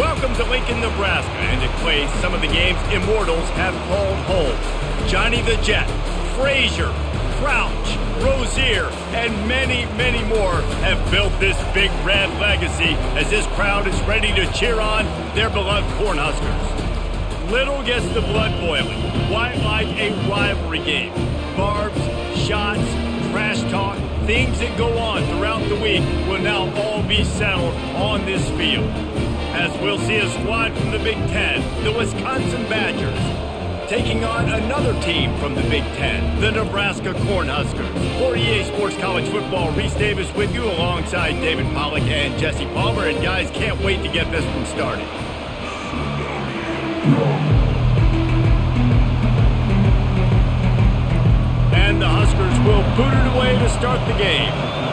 Welcome to Lincoln, Nebraska, and to play some of the games immortals have called home. Johnny the Jet, Frazier, Crouch, Rozier, and many, many more have built this big red legacy as this crowd is ready to cheer on their beloved Cornhuskers. Little gets the blood boiling, quite like a rivalry game. Barbs, shots, trash talk, things that go on throughout the week will now all be settled on this field. We'll see a squad from the Big Ten, the Wisconsin Badgers, taking on another team from the Big Ten, the Nebraska Cornhuskers. For EA Sports College Football, Reese Davis with you alongside David Pollack and Jesse Palmer. And guys, can't wait to get this one started. And the Huskers will boot it away to start the game.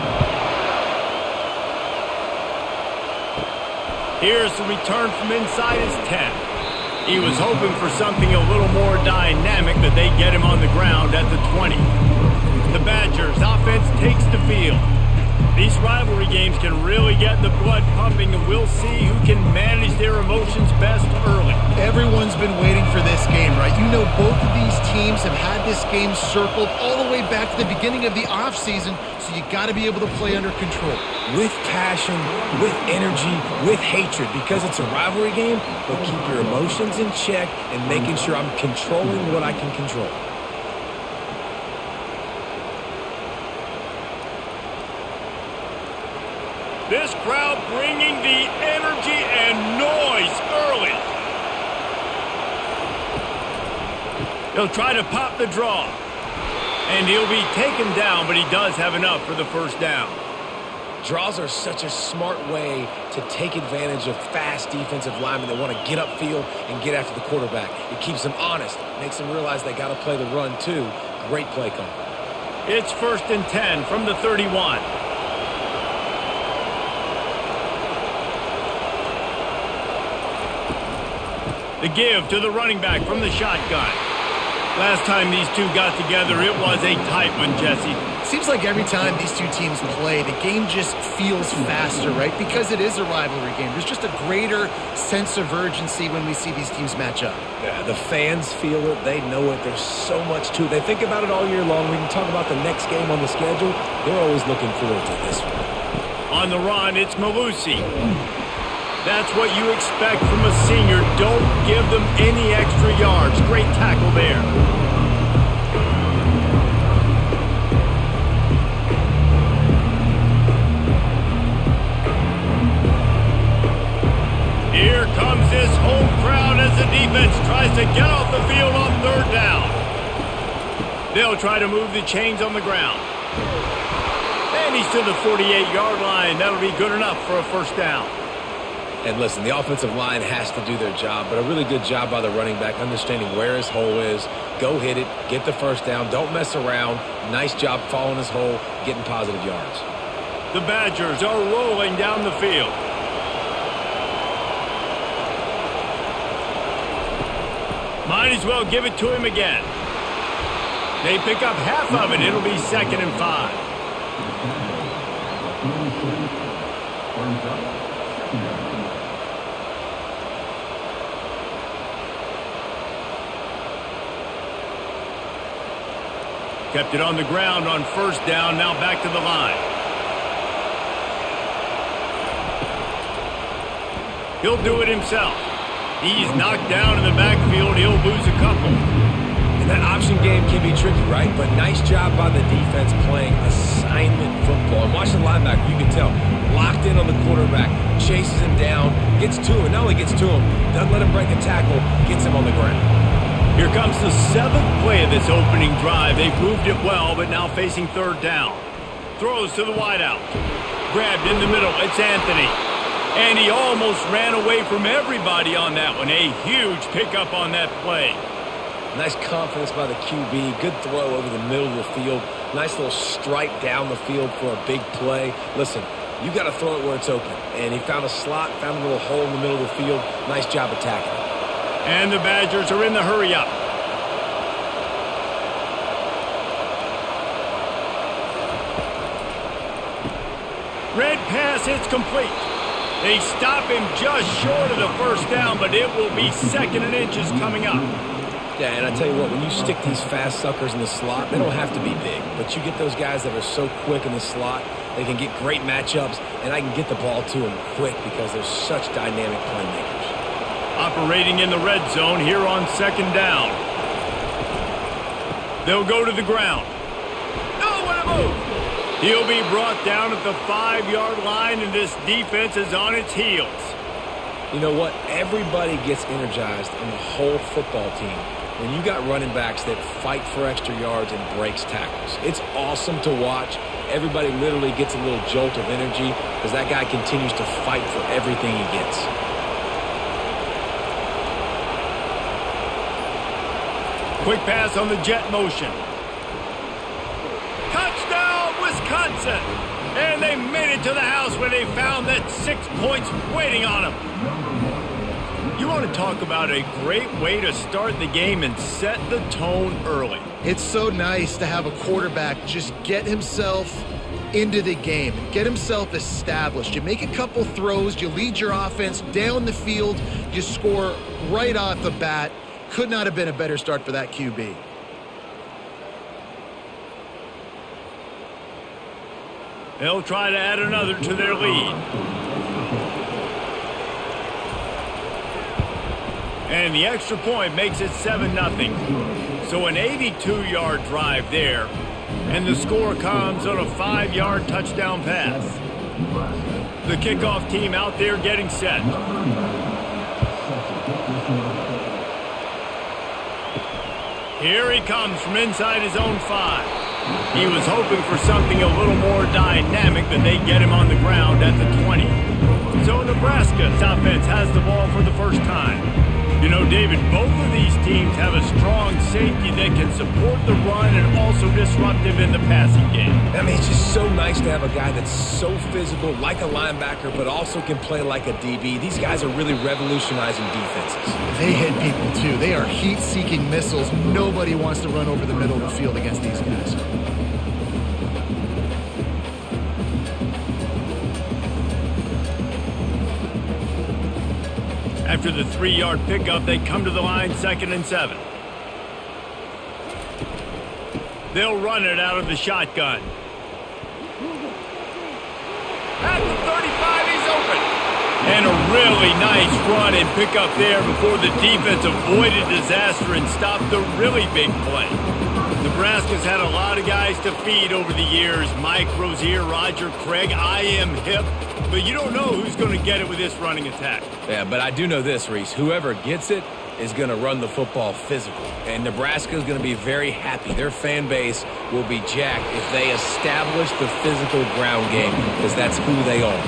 Here's the return from inside his 10. He was hoping for something a little more dynamic, but they get him on the ground at the 20. The Badgers offense takes the field. These rivalry games can really get the blood pumping, and we'll see who can manage their emotions best early. Everyone's been waiting for this game, right? You know both of these teams have had this game circled all the way back to the beginning of the offseason, so you got to be able to play under control with passion, with energy, with hatred because it's a rivalry game, but keep your emotions in check and making sure I'm controlling what I can control. This crowd bringing the energy and noise early. He'll try to pop the draw. And he'll be taken down, but he does have enough for the first down. Draws are such a smart way to take advantage of fast defensive linemen that want to get upfield and get after the quarterback. It keeps them honest, makes them realize they got to play the run too. Great play call. It's first and 10 from the 31. The give to the running back from the shotgun. Last time these two got together, it was a tight one, Jesse. Seems like every time these two teams play, the game just feels faster, right? Because it is a rivalry game. There's just a greater sense of urgency when we see these teams match up. Yeah, the fans feel it. They know it. There's so much to it. They think about it all year long. We can talk about the next game on the schedule. They're always looking forward to this one. On the run, it's Mellusi. That's what you expect from a senior. Don't give them any extra yards. Great tackle there. Here comes this home crowd as the defense tries to get off the field on third down. They'll try to move the chains on the ground. And he's to the 48-yard line. That'll be good enough for a first down. And listen, the offensive line has to do their job, but a really good job by the running back understanding where his hole is. Go hit it, get the first down, don't mess around. Nice job following his hole, getting positive yards. The Badgers are rolling down the field. Might as well give it to him again. They pick up half of it. It'll be second and five. Kept it on the ground on first down. Now back to the line. He'll do it himself. He's knocked down in the backfield. He'll lose a couple. And that option game can be tricky, right? But nice job by the defense playing assignment football. And watch the linebacker, you can tell. Locked in on the quarterback, chases him down, gets to him. Not only gets to him, doesn't let him break a tackle, gets him on the ground. Here comes the seventh play of this opening drive. They've moved it well, but now facing third down. Throws to the wideout. Grabbed in the middle. It's Anthony. And he almost ran away from everybody on that one. A huge pickup on that play. Nice confidence by the QB. Good throw over the middle of the field. Nice little stripe down the field for a big play. Listen, you got to throw it where it's open. And he found a slot, found a little hole in the middle of the field. Nice job attacking. And the Badgers are in the hurry up. Red pass, it's complete. They stop him just short of the first down, but it will be second and inches coming up. Yeah, and I tell you what, when you stick these fast suckers in the slot, they don't have to be big. But you get those guys that are so quick in the slot, they can get great matchups, and I can get the ball to them quick because they're such dynamic playmakers. Operating in the red zone here on second down. They'll go to the ground. Oh, what a move! He'll be brought down at the five-yard line, and this defense is on its heels. You know what? Everybody gets energized on the whole football team when you got running backs that fight for extra yards and breaks tackles. It's awesome to watch. Everybody literally gets a little jolt of energy because that guy continues to fight for everything he gets. Quick pass on the jet motion. Touchdown, Wisconsin! And they made it to the house where they found that six points waiting on them. You want to talk about a great way to start the game and set the tone early. It's so nice to have a quarterback just get himself into the game, get himself established. You make a couple throws, you lead your offense down the field, you score right off the bat. Could not have been a better start for that QB. They'll try to add another to their lead. And the extra point makes it 7-0. So an 82-yard drive there. And the score comes on a 5-yard touchdown pass. The kickoff team out there getting set. Here he comes from inside his own five. He was hoping for something a little more dynamic than they get him on the ground at the 20. So Nebraska's offense has the ball for the first time. You know, David, both of these teams have a strong safety that can support the run and also disruptive in the passing game. I mean, it's just so nice to have a guy that's so physical, like a linebacker, but also can play like a DB. These guys are really revolutionizing defenses. They hit people, too. They are heat-seeking missiles. Nobody wants to run over the middle of the field against these guys. After the three-yard pickup, they come to the line second and seven. They'll run it out of the shotgun. At the 35, he's open. And a really nice run and pickup there before the defense avoided disaster and stopped the really big play. Nebraska's had a lot of guys to feed over the years. Mike Rozier, Roger Craig, I am hip. But you don't know who's going to get it with this running attack. Yeah, but I do know this, Reese. Whoever gets it is going to run the football physical. And Nebraska is going to be very happy. Their fan base will be jacked if they establish the physical ground game because that's who they are.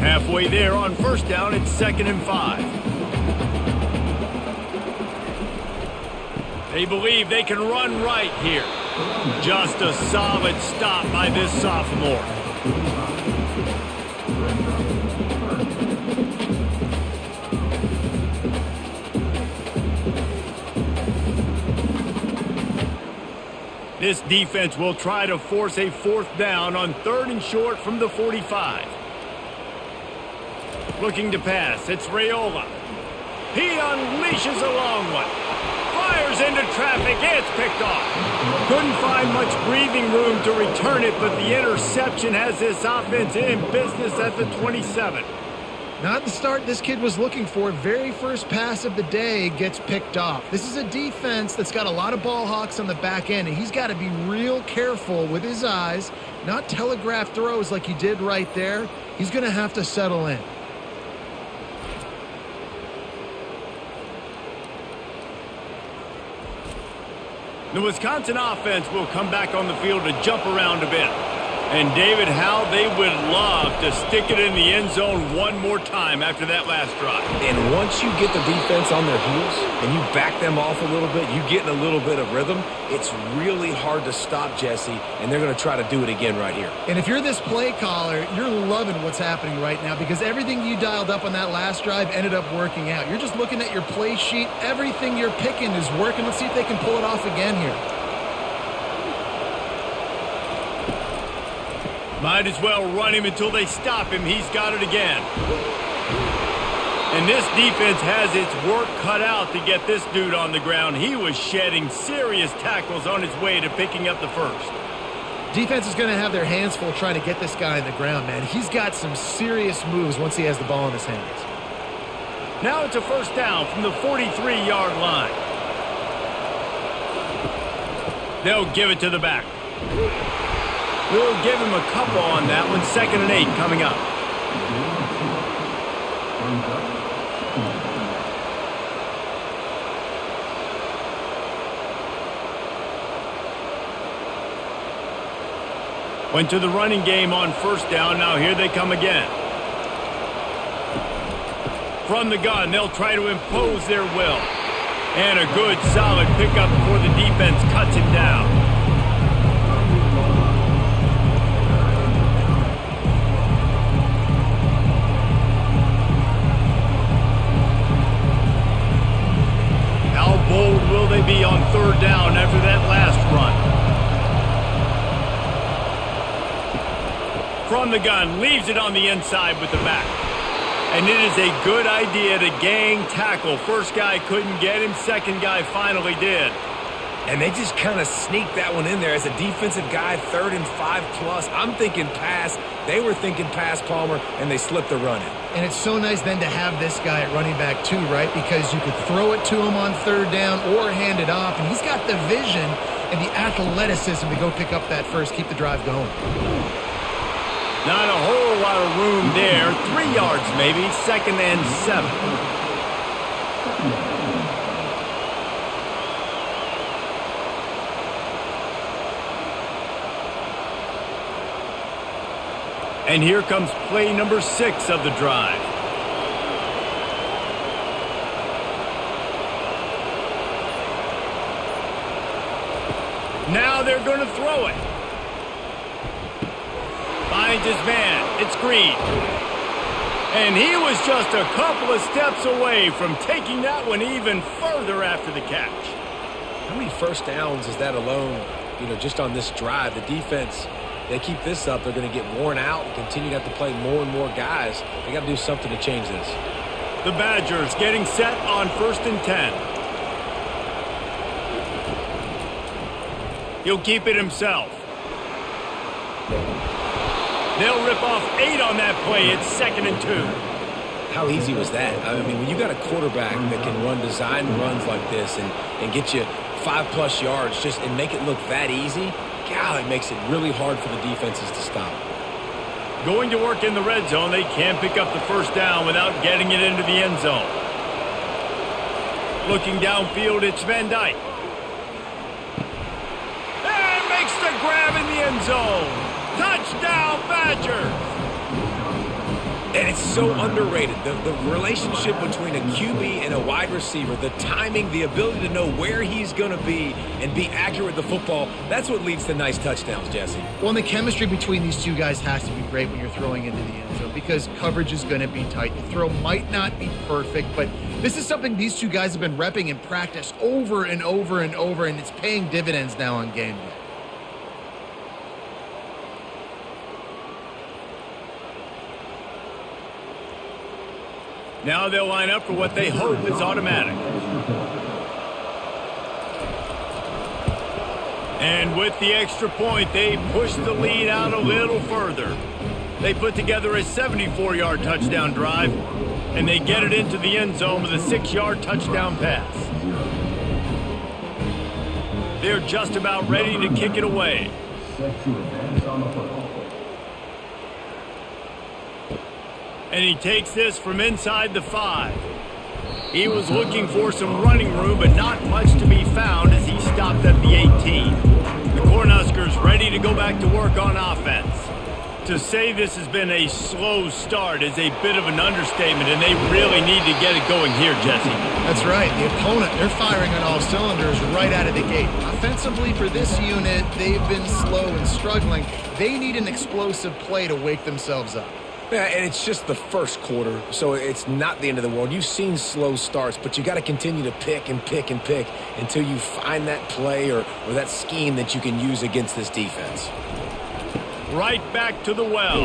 Halfway there on first down, it's second and five. They believe they can run right here. Just a solid stop by this sophomore. This defense will try to force a fourth down on third and short from the 45. Looking to pass, it's Raiola. He unleashes a long one. Fires into traffic, it's picked off. Couldn't find much breathing room to return it, but the interception has this offense in business at the 27. Not the start this kid was looking for. Very first pass of the day gets picked off. This is a defense that's got a lot of ball hawks on the back end, and he's got to be real careful with his eyes, not telegraph throws like he did right there. He's going to have to settle in. The Wisconsin offense will come back on the field to jump around a bit. And David, how they would love to stick it in the end zone one more time after that last drive. And once you get the defense on their heels and you back them off a little bit, you get in a little bit of rhythm, it's really hard to stop Jesse, and they're going to try to do it again right here. And if you're this play caller, you're loving what's happening right now because everything you dialed up on that last drive ended up working out. You're just looking at your play sheet. Everything you're picking is working. Let's see if they can pull it off again here. Might as well run him until they stop him. He's got it again. And this defense has its work cut out to get this dude on the ground. He was shedding serious tackles on his way to picking up the first. Defense is going to have their hands full trying to get this guy on the ground, man. He's got some serious moves once he has the ball in his hands. Now it's a first down from the 43-yard line. They'll give it to the back. We'll give him a couple on that one. Second and eight coming up. Went to the running game on first down. Now here they come again. From the gun, they'll try to impose their will. And a good, solid pickup before the defense cuts him down. Third down after that last run? From the gun, leaves it on the inside with the back. And it is a good idea to gang tackle. First guy couldn't get him, second guy finally did. And they just kind of sneaked that one in there as a defensive guy, third and five plus. I'm thinking pass. They were thinking pass, Palmer, and they slipped the run in. And it's so nice then to have this guy at running back too, right? Because you could throw it to him on third down or hand it off. And he's got the vision and the athleticism to go pick up that first, keep the drive going. Not a whole lot of room there. Three yards maybe, second and seven. And here comes play number six of the drive. Now they're going to throw it. Finds his man. It's Green. And he was just a couple of steps away from taking that one even further after the catch. How many first downs is that alone, you know, just on this drive? The defense they keep this up, they're going to get worn out and continue to have to play more and more guys. They got to do something to change this. The Badgers getting set on first and 10. He'll keep it himself. They'll rip off eight on that play. It's second and two. How easy was that? I mean, when you got a quarterback that can run design runs like this and, and get you five plus yards just and make it look that easy, God, it makes it really hard for the defenses to stop. Going to work in the red zone, they can't pick up the first down without getting it into the end zone. Looking downfield, it's Van Dyke. And makes the grab in the end zone. Touchdown, Badgers! And it's so underrated. The, the relationship between a QB and a wide receiver, the timing, the ability to know where he's going to be and be accurate with the football, that's what leads to nice touchdowns, Jesse. Well, and the chemistry between these two guys has to be great when you're throwing into the end zone because coverage is going to be tight. The throw might not be perfect, but this is something these two guys have been repping in practice over and over and over, and it's paying dividends now on game day. Now they'll line up for what they hope is automatic. And with the extra point, they push the lead out a little further. They put together a 74-yard touchdown drive, and they get it into the end zone with a six-yard touchdown pass. They're just about ready to kick it away. And he takes this from inside the five. He was looking for some running room, but not much to be found as he stopped at the 18. The Cornhuskers ready to go back to work on offense. To say this has been a slow start is a bit of an understatement, and they really need to get it going here, Jesse. That's right. The opponent, they're firing on all cylinders right out of the gate. Offensively for this unit, they've been slow and struggling. They need an explosive play to wake themselves up. Yeah, and it's just the first quarter, so it's not the end of the world. You've seen slow starts, but you got to continue to pick and pick and pick until you find that play or, or that scheme that you can use against this defense. Right back to the well.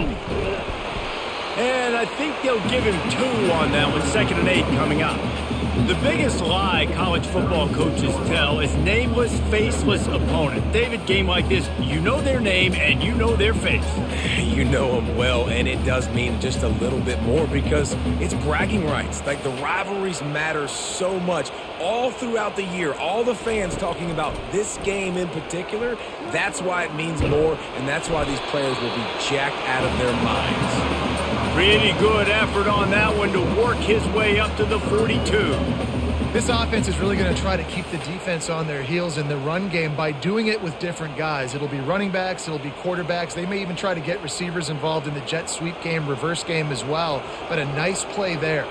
And I think they'll give him two on that one, second and eight coming up. The biggest lie college football coaches tell is nameless, faceless opponent. David, game like this, you know their name and you know their face. You know them well, and it does mean just a little bit more because it's bragging rights. Like the rivalries matter so much all throughout the year. All the fans talking about this game in particular. That's why it means more, and that's why these players will be jacked out of their minds. Pretty good effort on that one to work his way up to the 42. This offense is really going to try to keep the defense on their heels in the run game by doing it with different guys. It'll be running backs, it'll be quarterbacks. They may even try to get receivers involved in the jet sweep game, reverse game as well. But a nice play there.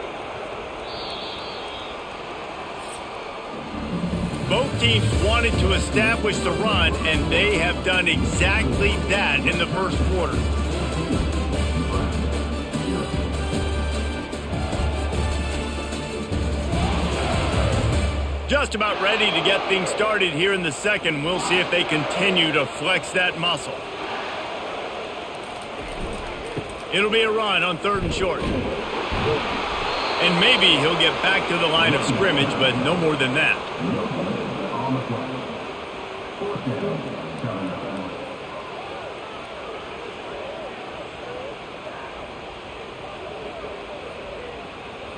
Both teams wanted to establish the run, and they have done exactly that in the first quarter. Just about ready to get things started here in the second. We'll see if they continue to flex that muscle. It'll be a run on third and short. And maybe he'll get back to the line of scrimmage, but no more than that.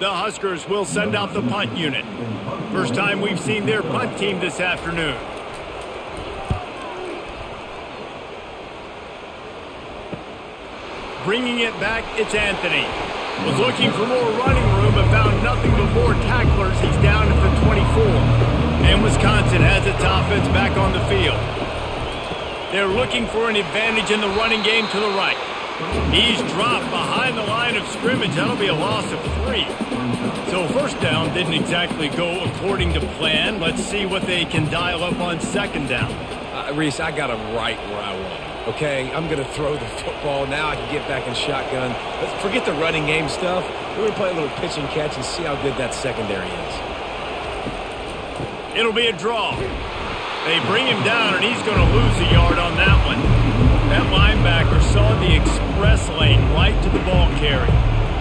The Huskers will send out the punt unit. First time we've seen their punt team this afternoon. Bringing it back, it's Anthony. Was looking for more running room but found nothing but more tacklers. He's down at the 24. And Wisconsin has its offense back on the field. They're looking for an advantage in the running game to the right. He's dropped behind the line of scrimmage. That'll be a loss of three. So first down didn't exactly go according to plan. Let's see what they can dial up on second down. Uh, Reese, I got him right where I want him. Okay, I'm going to throw the football. Now I can get back in shotgun. Let's forget the running game stuff. We're going to play a little pitch and catch and see how good that secondary is. It'll be a draw. They bring him down, and he's going to lose a yard on that one. That linebacker saw the express lane right to the ball carrier.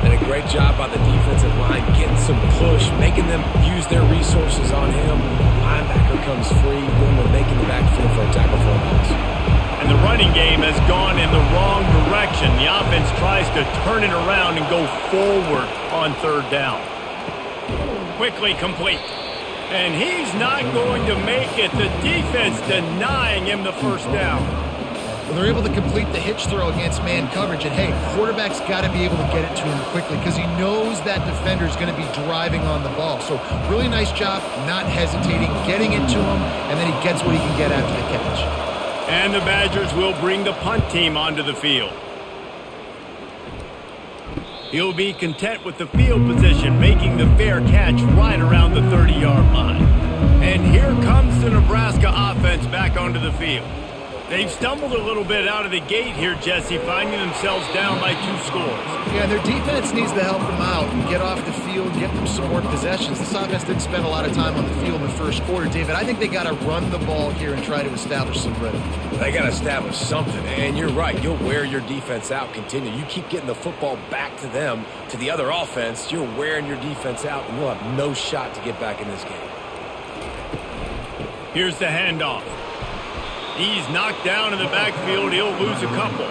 And a great job by the defensive line getting some push, making them use their resources on him. Linebacker comes free, and making the backfield for a tackle for a loss. And the running game has gone in the wrong direction. The offense tries to turn it around and go forward on third down. Quickly complete. And he's not going to make it. The defense denying him the first down. Well, they're able to complete the hitch throw against man coverage. And, hey, quarterback's got to be able to get it to him quickly because he knows that defender is going to be driving on the ball. So really nice job not hesitating, getting it to him, and then he gets what he can get after the catch. And the Badgers will bring the punt team onto the field. He'll be content with the field position, making the fair catch right around the 30-yard line. And here comes the Nebraska offense back onto the field. They've stumbled a little bit out of the gate here, Jesse, finding themselves down by two scores. Yeah, their defense needs to help them out and get off the field, get them some more possessions. This offense didn't spend a lot of time on the field in the first quarter, David. I think they got to run the ball here and try to establish some rhythm. They got to establish something, and you're right. You'll wear your defense out. Continue. You keep getting the football back to them, to the other offense. You're wearing your defense out, and you'll have no shot to get back in this game. Here's the handoff. He's knocked down in the backfield. He'll lose a couple.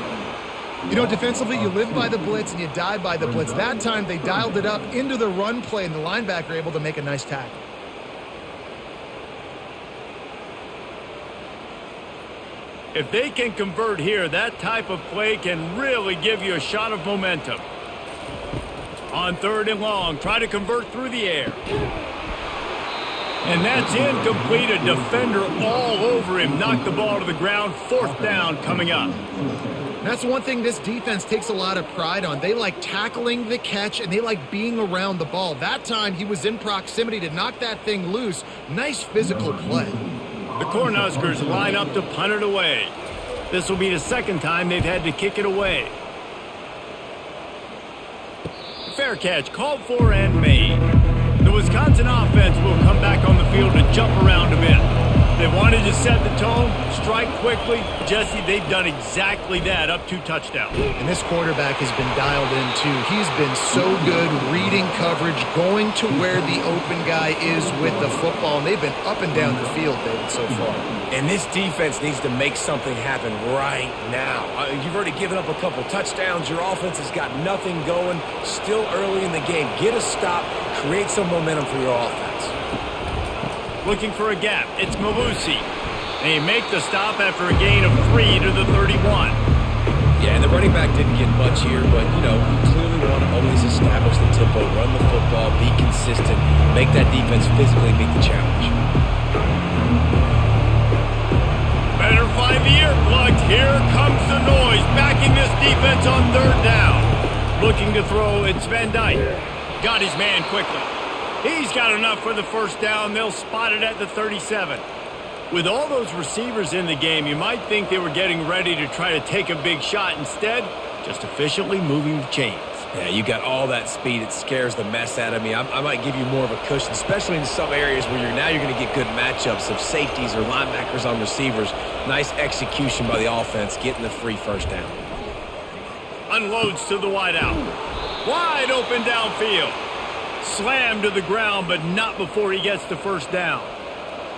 You know, defensively, you live by the blitz and you die by the blitz. That time, they dialed it up into the run play, and the linebacker able to make a nice tackle. If they can convert here, that type of play can really give you a shot of momentum. On third and long, try to convert through the air. And that's incomplete. A defender all over him. Knocked the ball to the ground. Fourth down coming up. That's one thing this defense takes a lot of pride on. They like tackling the catch and they like being around the ball. That time he was in proximity to knock that thing loose. Nice physical play. The Cornhuskers line up to punt it away. This will be the second time they've had to kick it away. Fair catch called for and made. The Wisconsin offense will come back on the field to jump around a bit. They wanted to set the tone, strike quickly. Jesse, they've done exactly that, up two touchdowns. And this quarterback has been dialed in, too. He's been so good reading coverage, going to where the open guy is with the football, and they've been up and down the field, David, so far. And this defense needs to make something happen right now. Uh, you've already given up a couple touchdowns. Your offense has got nothing going. Still early in the game. Get a stop. Create some momentum for your offense looking for a gap. It's Mellusi. They make the stop after a gain of three to the 31. Yeah, and the running back didn't get much here, but, you know, you clearly want to always establish the tempo, run the football, be consistent, make that defense physically meet the challenge. Better find the earplugs. Here comes the noise, backing this defense on third down. Looking to throw, it's Van Dyke. Got his man quickly. He's got enough for the first down. They'll spot it at the 37. With all those receivers in the game, you might think they were getting ready to try to take a big shot. Instead, just efficiently moving the chains. Yeah, you got all that speed. It scares the mess out of me. I, I might give you more of a cushion, especially in some areas where you're now you're going to get good matchups of safeties or linebackers on receivers. Nice execution by the offense, getting the free first down. Unloads to the wideout. Wide open downfield. Slammed to the ground, but not before he gets the first down.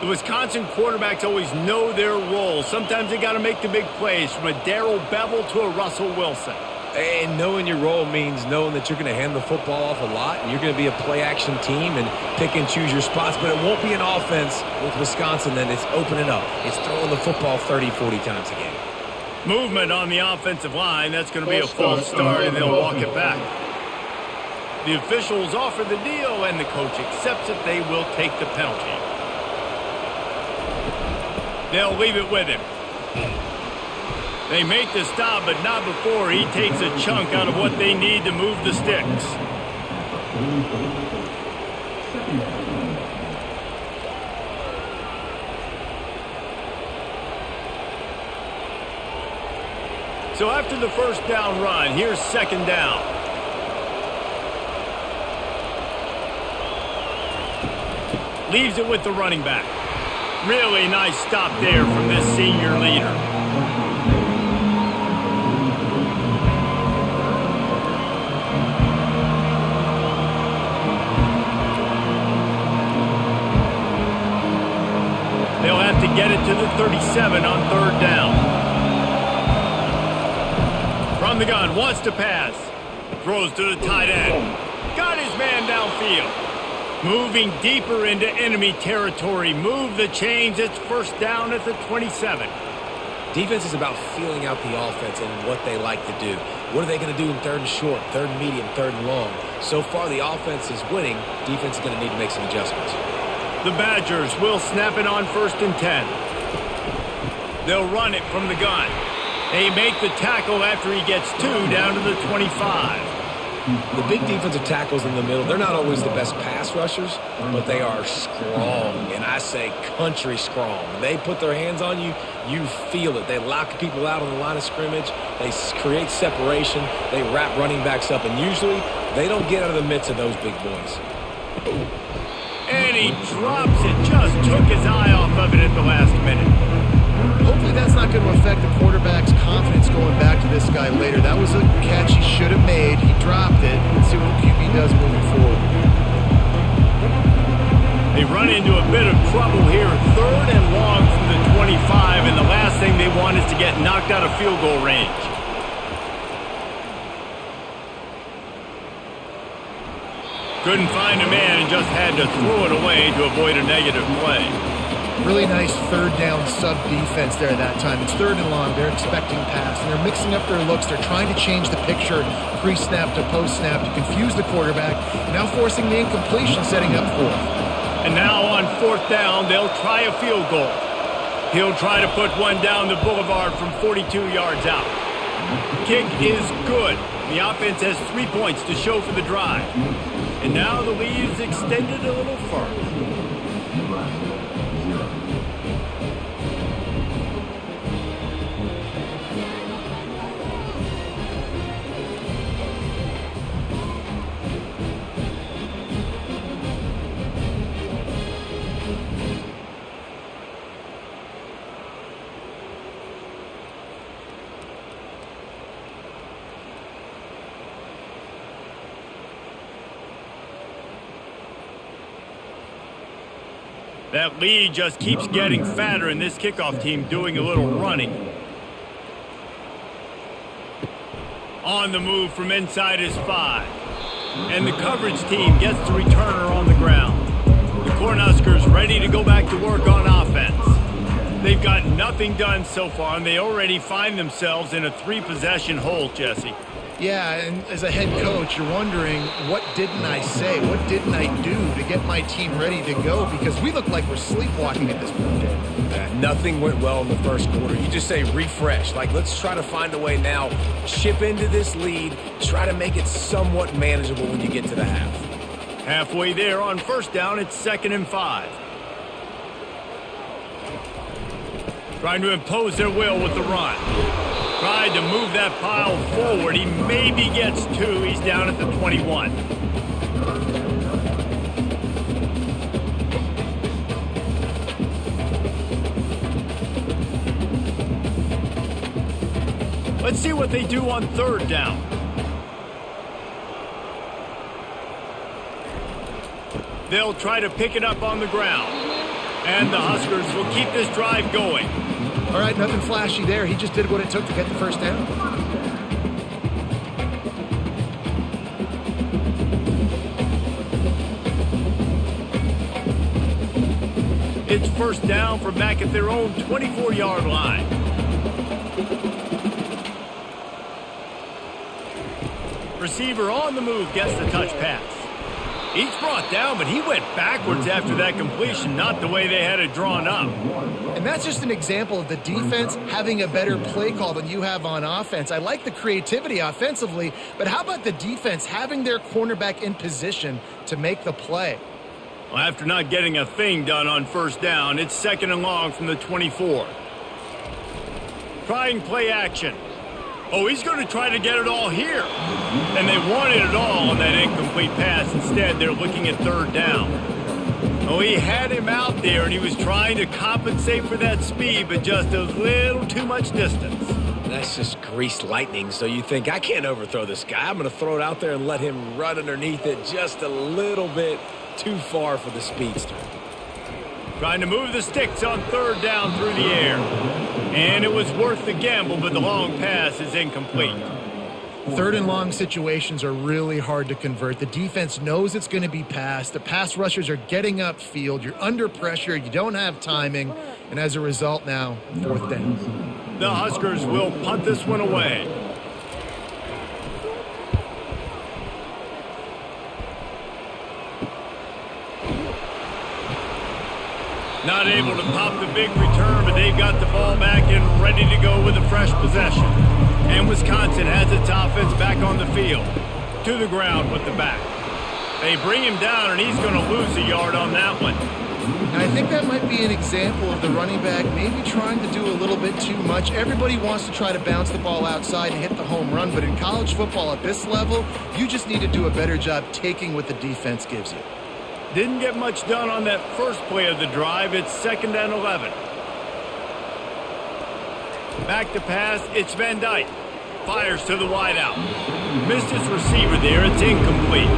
The Wisconsin quarterbacks always know their role. Sometimes they got to make the big plays, from a Darrell Bevell to a Russell Wilson. And knowing your role means knowing that you're going to hand the football off a lot, and you're going to be a play-action team and pick and choose your spots, but it won't be an offense with Wisconsin that it's opening up. It's throwing the football 30, 40 times a game. Movement on the offensive line. That's going to be a false start, and they'll walk it back. The officials offer the deal, and the coach accepts it. They will take the penalty. They'll leave it with him. They make the stop, but not before he takes a chunk out of what they need to move the sticks. So after the first down run, here's second down. Leaves it with the running back. Really nice stop there from this senior leader. They'll have to get it to the 37 on third down. From the gun, wants to pass. Throws to the tight end. Got his man downfield. Moving deeper into enemy territory. Move the chains. It's first down at the 27. Defense is about feeling out the offense and what they like to do. What are they going to do in third and short, third and medium, third and long? So far, the offense is winning. Defense is going to need to make some adjustments. The Badgers will snap it on first and 10. They'll run it from the gun. They make the tackle after he gets two down to the 25. The big defensive tackles in the middle, they're not always the best pass rushers, but they are strong, and I say country strong. They put their hands on you, you feel it. They lock people out on the line of scrimmage. They create separation. They wrap running backs up, and usually they don't get out of the midst of those big boys. And he drops it, just took his eye off of it at the last minute. Hopefully that's not going to affect the quarterback's confidence going back to this guy later. That was a catch he should have made. He dropped it. Let's see what QB does moving forward. They run into a bit of trouble here. Third and long from the 25, and the last thing they want is to get knocked out of field goal range. Couldn't find a man and just had to throw it away to avoid a negative play. Really nice third down sub defense there at that time. It's third and long. They're expecting pass, and they're mixing up their looks. They're trying to change the picture pre-snap to post-snap to confuse the quarterback, now forcing the incompletion, setting up fourth. And now on fourth down, they'll try a field goal. He'll try to put one down the boulevard from 42 yards out. Kick is good. The offense has three points to show for the drive. And now the lead is extended a little further. That lead just keeps getting fatter, and this kickoff team doing a little running. On the move from inside is five. And the coverage team gets the returner on the ground. The Cornhuskers ready to go back to work on offense. They've got nothing done so far, and they already find themselves in a three-possession hole, Jesse. Yeah, and as a head coach, you're wondering, what didn't I say? What didn't I do to get my team ready to go? Because we look like we're sleepwalking at this point. Uh, nothing went well in the first quarter. You just say refresh. Like, let's try to find a way now, chip into this lead, try to make it somewhat manageable when you get to the half. Halfway there on first down, it's second and five. Trying to impose their will with the run. Tried to move that pile forward. He maybe gets two. He's down at the 21. Let's see what they do on third down. They'll try to pick it up on the ground. And the Huskers will keep this drive going. All right, nothing flashy there. He just did what it took to get the first down. It's first down from back at their own 24-yard line. Receiver on the move gets the touch pass. He's brought down, but he went backwards after that completion, not the way they had it drawn up. And that's just an example of the defense having a better play call than you have on offense. I like the creativity offensively, but how about the defense having their cornerback in position to make the play? Well, after not getting a thing done on first down, it's second and long from the 24. Trying play action. Oh, he's going to try to get it all here. And they wanted it all on that incomplete pass. Instead, they're looking at third down. Oh, he had him out there, and he was trying to compensate for that speed, but just a little too much distance. That's just greased lightning. So you think, I can't overthrow this guy. I'm going to throw it out there and let him run underneath it just a little bit too far for the speedster. Trying to move the sticks on third down through the air. And it was worth the gamble, but the long pass is incomplete. Third and long situations are really hard to convert. The defense knows it's going to be passed. The pass rushers are getting upfield. You're under pressure. You don't have timing. And as a result now, fourth down. The Huskers will punt this one away. Not able to pop the big return, but they've got the ball back and ready to go with a fresh possession. And Wisconsin has its offense back on the field. To the ground with the back. They bring him down, and he's going to lose a yard on that one. And I think that might be an example of the running back maybe trying to do a little bit too much. Everybody wants to try to bounce the ball outside and hit the home run, but in college football at this level, you just need to do a better job taking what the defense gives you. Didn't get much done on that first play of the drive. It's second and 11. Back to pass. It's Van Dyke. Fires to the wideout. Missed his receiver there. It's incomplete.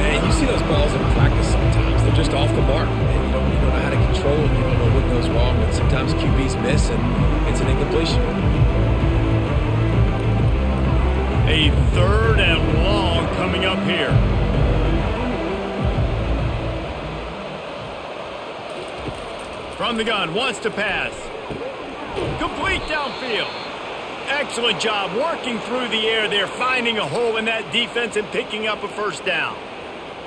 And you see those balls in practice sometimes. They're just off the mark. And you don't, you don't know how to control them. You don't know what goes wrong. And sometimes QBs miss, and it's an incompletion. A third and long coming up here. From the gun, wants to pass. Complete downfield. Excellent job working through the air there, finding a hole in that defense and picking up a first down.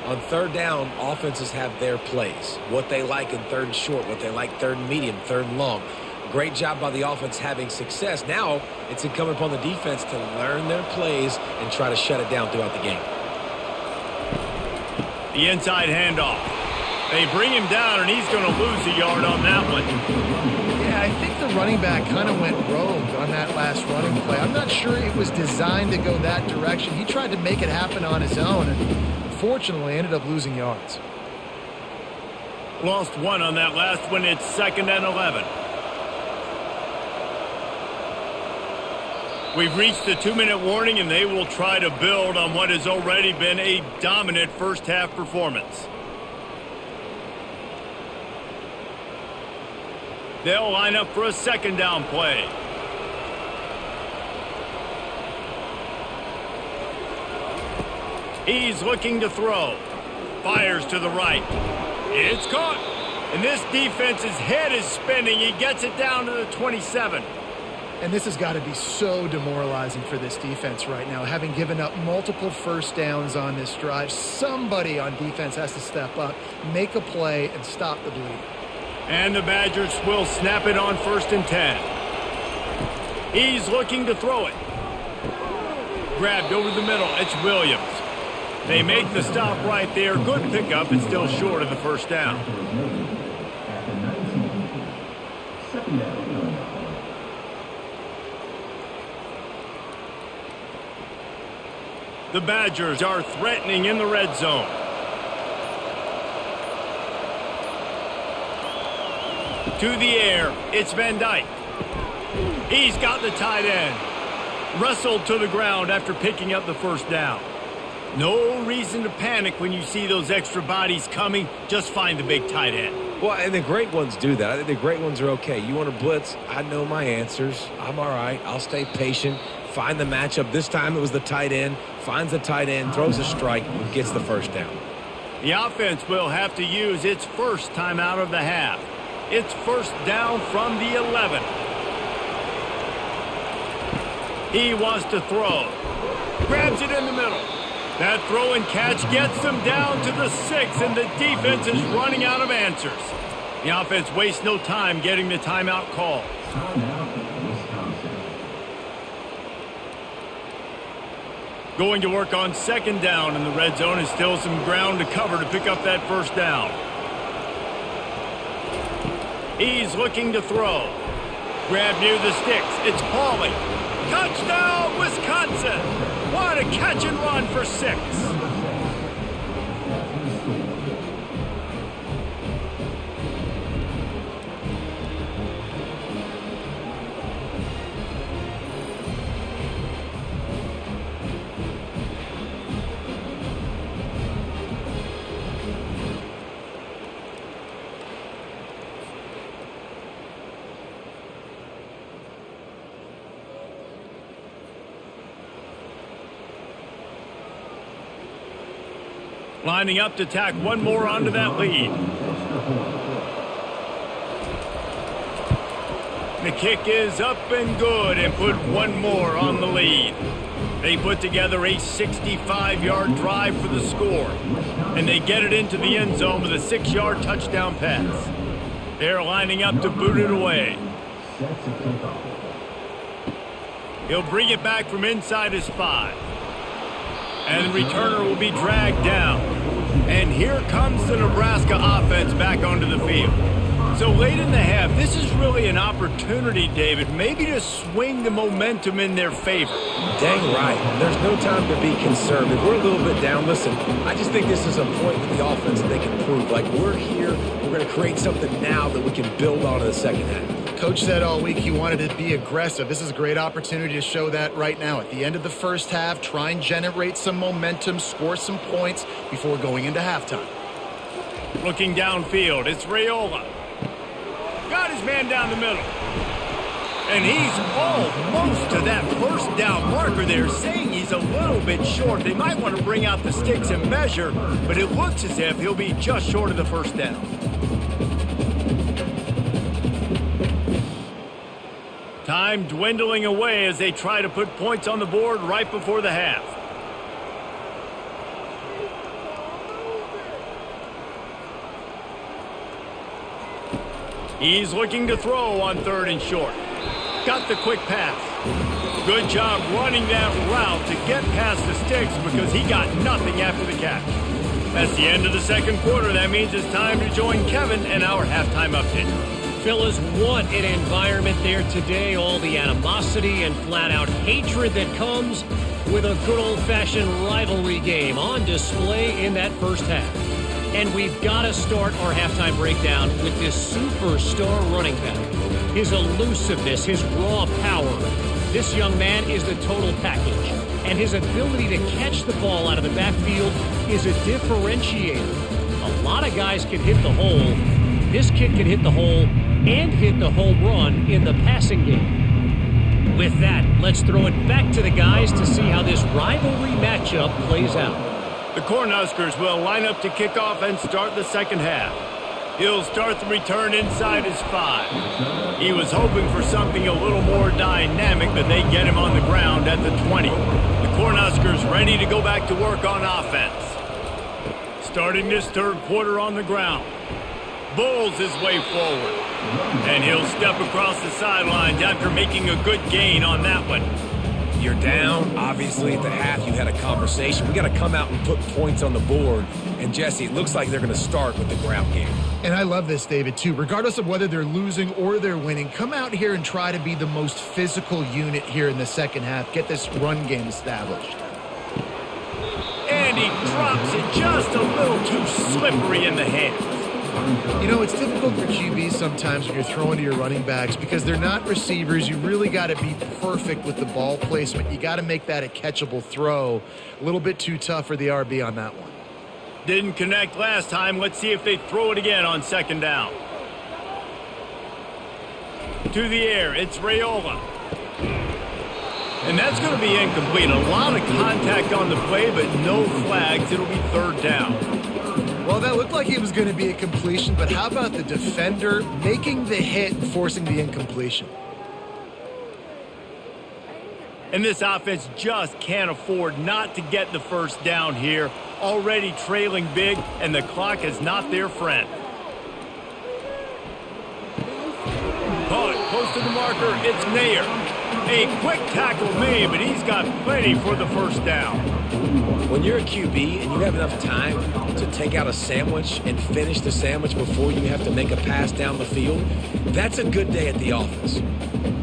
On third down, offenses have their plays. What they like in third and short, what they like third and medium, third and long. Great job by the offense having success. Now it's incumbent upon the defense to learn their plays and try to shut it down throughout the game. The inside handoff. They bring him down, and he's going to lose a yard on that one. Yeah, I think the running back kind of went rogue on that last running play. I'm not sure it was designed to go that direction. He tried to make it happen on his own, and fortunately ended up losing yards. Lost one on that last one. It's second and 11. We've reached the two-minute warning, and they will try to build on what has already been a dominant first-half performance. They'll line up for a second down play. He's looking to throw. Fires to the right. It's caught. And this defense's head is spinning. He gets it down to the 27. And this has got to be so demoralizing for this defense right now. Having given up multiple first downs on this drive, somebody on defense has to step up, make a play, and stop the bleeding. And the Badgers will snap it on first and 10. He's looking to throw it. Grabbed over the middle. It's Williams. They make the stop right there. Good pickup and still short of the first down. The Badgers are threatening in the red zone. To the air, it's Van Dyke. He's got the tight end. Wrestled to the ground after picking up the first down. No reason to panic when you see those extra bodies coming. Just find the big tight end. Well, and the great ones do that. I think the great ones are okay. You want to blitz? I know my answers. I'm all right. I'll stay patient. Find the matchup. This time it was the tight end. Finds the tight end, throws a strike, gets the first down. The offense will have to use its first time out of the half. It's first down from the 11. He wants to throw. Grabs it in the middle. That throw and catch gets them down to the six, and the defense is running out of answers. The offense wastes no time getting the timeout call. Going to work on second down in the red zone is still some ground to cover to pick up that first down. He's looking to throw. Grab near the sticks. It's Pauly. Touchdown, Wisconsin! What a catch and run for six. Lining up to tack one more onto that lead. The kick is up and good and put one more on the lead. They put together a 65-yard drive for the score, and they get it into the end zone with a six-yard touchdown pass. They're lining up to boot it away. He'll bring it back from inside his five. And the returner will be dragged down. And here comes the Nebraska offense back onto the field. So late in the half, this is really an opportunity, David, maybe to swing the momentum in their favor. Dang right. There's no time to be conservative. We're a little bit down. Listen, I just think this is a point with the offense that they can prove. Like, we're here. We're going to create something now that we can build on in the second half. Coach said all week he wanted to be aggressive. This is a great opportunity to show that right now. At the end of the first half, try and generate some momentum, score some points before going into halftime. Looking downfield, it's Raiola. Got his man down the middle. And he's almost to that first down marker there, saying he's a little bit short. They might want to bring out the sticks and measure, but it looks as if he'll be just short of the first down. Time dwindling away as they try to put points on the board right before the half. He's looking to throw on third and short. Got the quick pass. Good job running that route to get past the sticks because he got nothing after the catch. That's the end of the second quarter. That means it's time to join Kevin and our halftime update. Phyllis, what an environment there today. All the animosity and flat-out hatred that comes with a good old-fashioned rivalry game on display in that first half. And we've got to start our halftime breakdown with this superstar running back. His elusiveness, his raw power. This young man is the total package. And his ability to catch the ball out of the backfield is a differentiator. A lot of guys can hit the hole. This kid can hit the hole and hit the home run in the passing game. With that, let's throw it back to the guys to see how this rivalry matchup plays out. The Cornhuskers will line up to kick off and start the second half. He'll start the return inside his five. He was hoping for something a little more dynamic, but they get him on the ground at the 20. The Cornhuskers ready to go back to work on offense. Starting this third quarter on the ground. Bulls his way forward. And he'll step across the sidelines after making a good gain on that one. You're down. Obviously, at the half, you had a conversation. We got to come out and put points on the board. And Jesse, it looks like they're going to start with the ground game. And I love this, David, too. Regardless of whether they're losing or they're winning, come out here and try to be the most physical unit here in the second half. Get this run game established. And he drops it just a little too slippery in the hands. You know, it's difficult for QBs sometimes when you're throwing to your running backs because they're not receivers. You really got to be perfect with the ball placement. You got to make that a catchable throw. A little bit too tough for the RB on that one. Didn't connect last time. Let's see if they throw it again on second down. To the air, it's Raiola. And that's going to be incomplete. A lot of contact on the play, but no flags. It'll be third down. Well, that looked like it was going to be a completion, but how about the defender making the hit and forcing the incompletion? And this offense just can't afford not to get the first down here. Already trailing big, and the clock is not their friend. Caught close to the marker, it's Neyor. A quick tackle made, but he's got plenty for the first down. When you're a QB and you have enough time to take out a sandwich and finish the sandwich before you have to make a pass down the field, that's a good day at the office.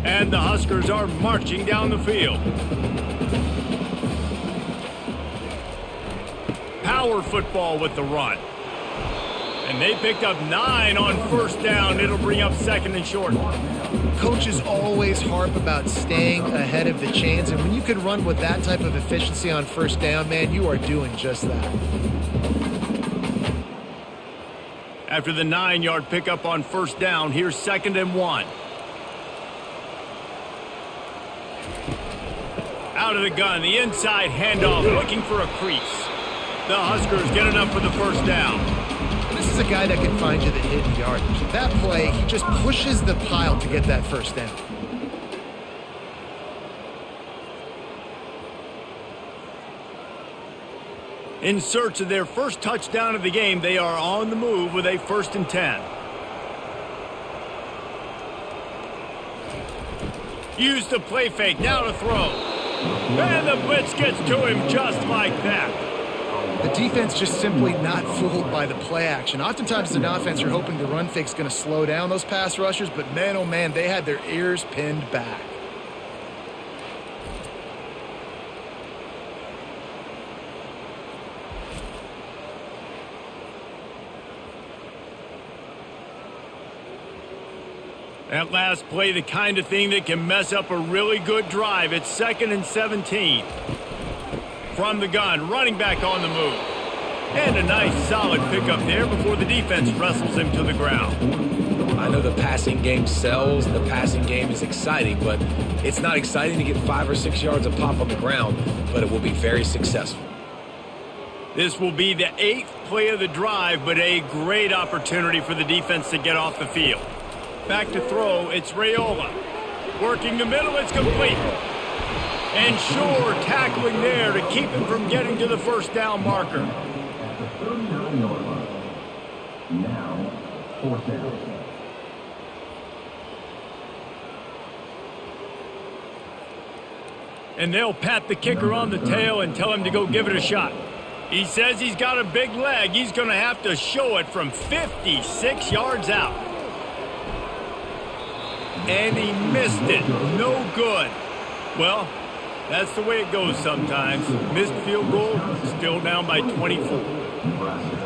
And the Huskers are marching down the field. Power football with the run. And they picked up nine on first down. It'll bring up second and short. Coaches always harp about staying ahead of the chains, and when you can run with that type of efficiency on first down, man, you are doing just that. After the nine-yard pickup on first down, here's second and one. Out of the gun, the inside handoff, looking for a crease. The Huskers get enough for the first down. This is a guy that can find you the hidden yardage. That play, he just pushes the pile to get that first down. In search of their first touchdown of the game, they are on the move with a first and 10. Use the play fake, now to throw. And the blitz gets to him just like that. The defense just simply not fooled by the play action. Oftentimes an offense, you're hoping the run fake's going to slow down those pass rushers, but man, oh man, they had their ears pinned back. That last play, the kind of thing that can mess up a really good drive. It's second and 17. From the gun, running back on the move. And a nice solid pickup there before the defense wrestles him to the ground. I know the passing game sells, the passing game is exciting, but it's not exciting to get five or six yards of pop on the ground, but it will be very successful. This will be the eighth play of the drive, but a great opportunity for the defense to get off the field. Back to throw, it's Raiola. Working the middle, it's complete. And sure, tackling there to keep him from getting to the first down marker. Now, fourth down. and they'll pat the kicker on the tail and tell him to go give it a shot. He says he's got a big leg. He's going to have to show it from 56 yards out. And he missed it. No good. Well, that's the way it goes sometimes. Missed field goal, still down by 24.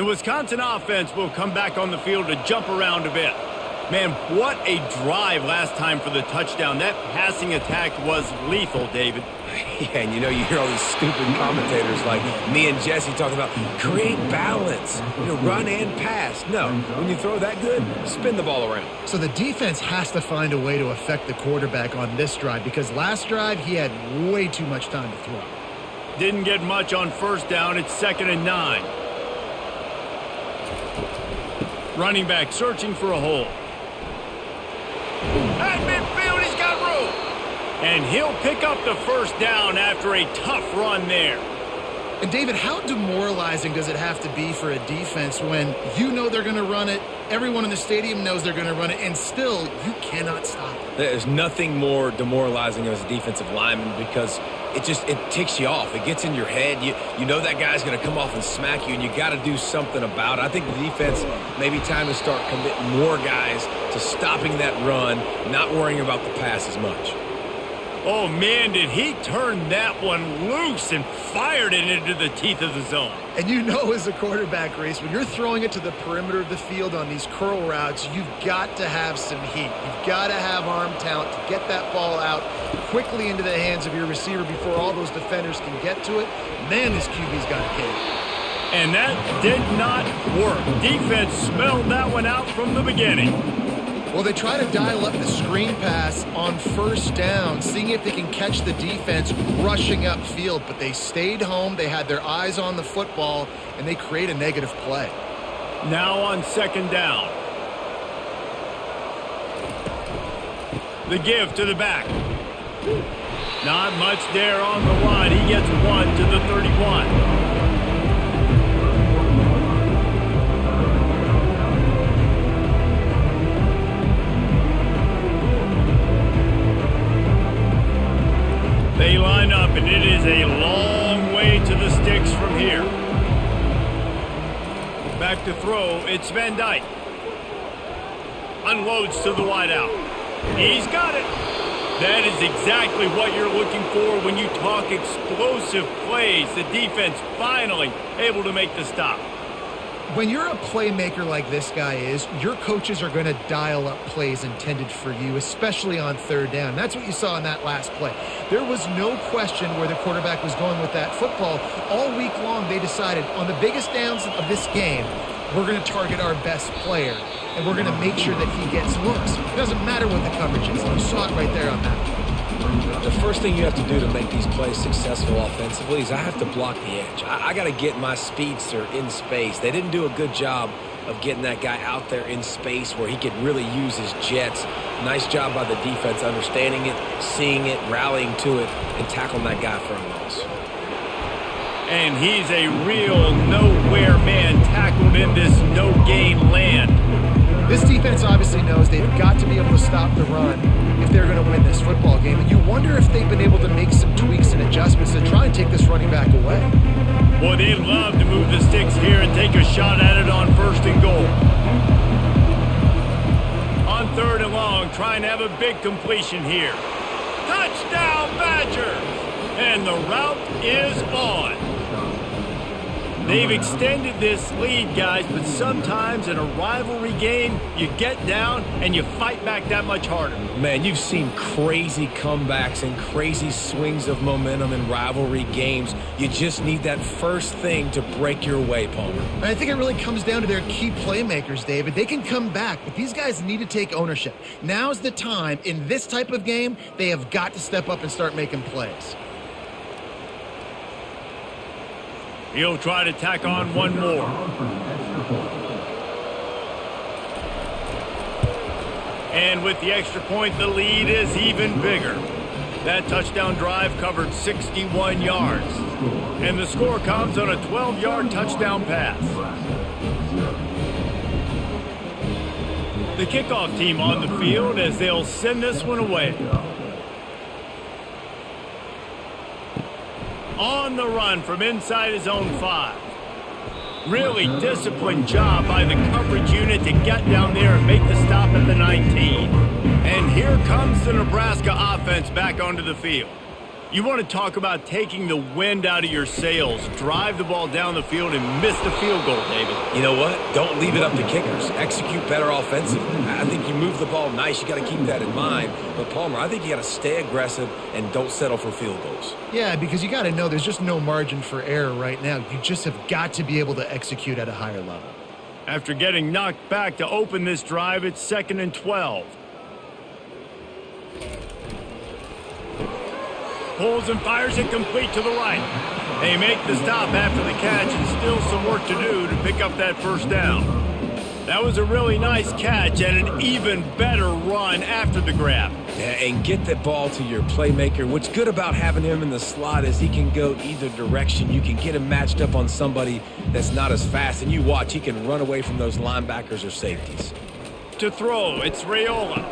The Wisconsin offense will come back on the field to jump around a bit. Man, what a drive last time for the touchdown. That passing attack was lethal, David. Yeah, and you know, you hear all these stupid commentators like me and Jesse talking about create balance, you know, run and pass. No, when you throw that good, spin the ball around. So the defense has to find a way to affect the quarterback on this drive because last drive he had way too much time to throw. Didn't get much on first down. It's second and nine. Running back searching for a hole. At midfield, he's got room. And he'll pick up the first down after a tough run there. And David, how demoralizing does it have to be for a defense when you know they're going to run it, everyone in the stadium knows they're going to run it, and still you cannot stop it? There's nothing more demoralizing as a defensive lineman because it just it ticks you off. It gets in your head. You you know that guy's going to come off and smack you, and you got to do something about it. I think the defense maybe time to start committing more guys to stopping that run, not worrying about the pass as much. Oh, man, did he turn that one loose and fired it into the teeth of the zone. And you know as a quarterback race, when you're throwing it to the perimeter of the field on these curl routes, you've got to have some heat. You've got to have arm talent to get that ball out quickly into the hands of your receiver before all those defenders can get to it. Man, this QB's got a cave. And that did not work. Defense smelled that one out from the beginning. Well, they try to dial up the screen pass on first down, seeing if they can catch the defense rushing upfield, but they stayed home. They had their eyes on the football, and they create a negative play. Now on second down. The give to the back. Not much there on the line. He gets one to the 31. They line up, and it is a long way to the sticks from here. Back to throw, it's Van Dyke. Unloads to the wideout. He's got it. That is exactly what you're looking for when you talk explosive plays. The defense finally able to make the stop when you're a playmaker like this guy is, your coaches are going to dial up plays intended for you, especially on third down. That's what you saw in that last play. There was no question where the quarterback was going with that football. All week long, they decided on the biggest downs of this game, we're going to target our best player, and we're going to make sure that he gets looks. It doesn't matter what the coverage is. You saw it right there on that. The first thing you have to do to make these plays successful offensively is I have to block the edge. I, I got to get my speedster in space. They didn't do a good job of getting that guy out there in space where he could really use his jets. Nice job by the defense understanding it, seeing it, rallying to it, and tackling that guy for a loss. And he's a real nowhere man tackled in this no-gain land. This defense obviously knows they've got to be able to stop the run if they're going to win this football game. And you wonder if they've been able to make some tweaks and adjustments to try and take this running back away. Boy, they'd love to move the sticks here and take a shot at it on first and goal. On third and long, trying to have a big completion here. Touchdown, Badgers! And the route is on. They've extended this lead, guys, but sometimes in a rivalry game, you get down and you fight back that much harder. Man, you've seen crazy comebacks and crazy swings of momentum in rivalry games. You just need that first thing to break your way, Palmer. I think it really comes down to their key playmakers, David. They can come back, but these guys need to take ownership. Now's the time. In this type of game, they have got to step up and start making plays. He'll try to tack on one more. And with the extra point, the lead is even bigger. That touchdown drive covered 61 yards. And the score comes on a 12-yard touchdown pass. The kickoff team on the field as they'll send this one away. On the run from inside his own five. Really disciplined job by the coverage unit to get down there and make the stop at the 19. And here comes the Nebraska offense back onto the field. You want to talk about taking the wind out of your sails. Drive the ball down the field and miss the field goal, David. You know what? Don't leave it up to kickers. Execute better offensively. I think you move the ball nice. You got to keep that in mind. But Palmer, I think you got to stay aggressive and don't settle for field goals. Yeah, because you got to know there's just no margin for error right now. You just have got to be able to execute at a higher level. After getting knocked back to open this drive, it's second and 12. Pulls and fires it complete to the right. They make the stop after the catch and still some work to do to pick up that first down. That was a really nice catch and an even better run after the grab. Yeah, and get the ball to your playmaker. What's good about having him in the slot is he can go either direction. You can get him matched up on somebody that's not as fast, and you watch, he can run away from those linebackers or safeties. To throw, it's Raiola.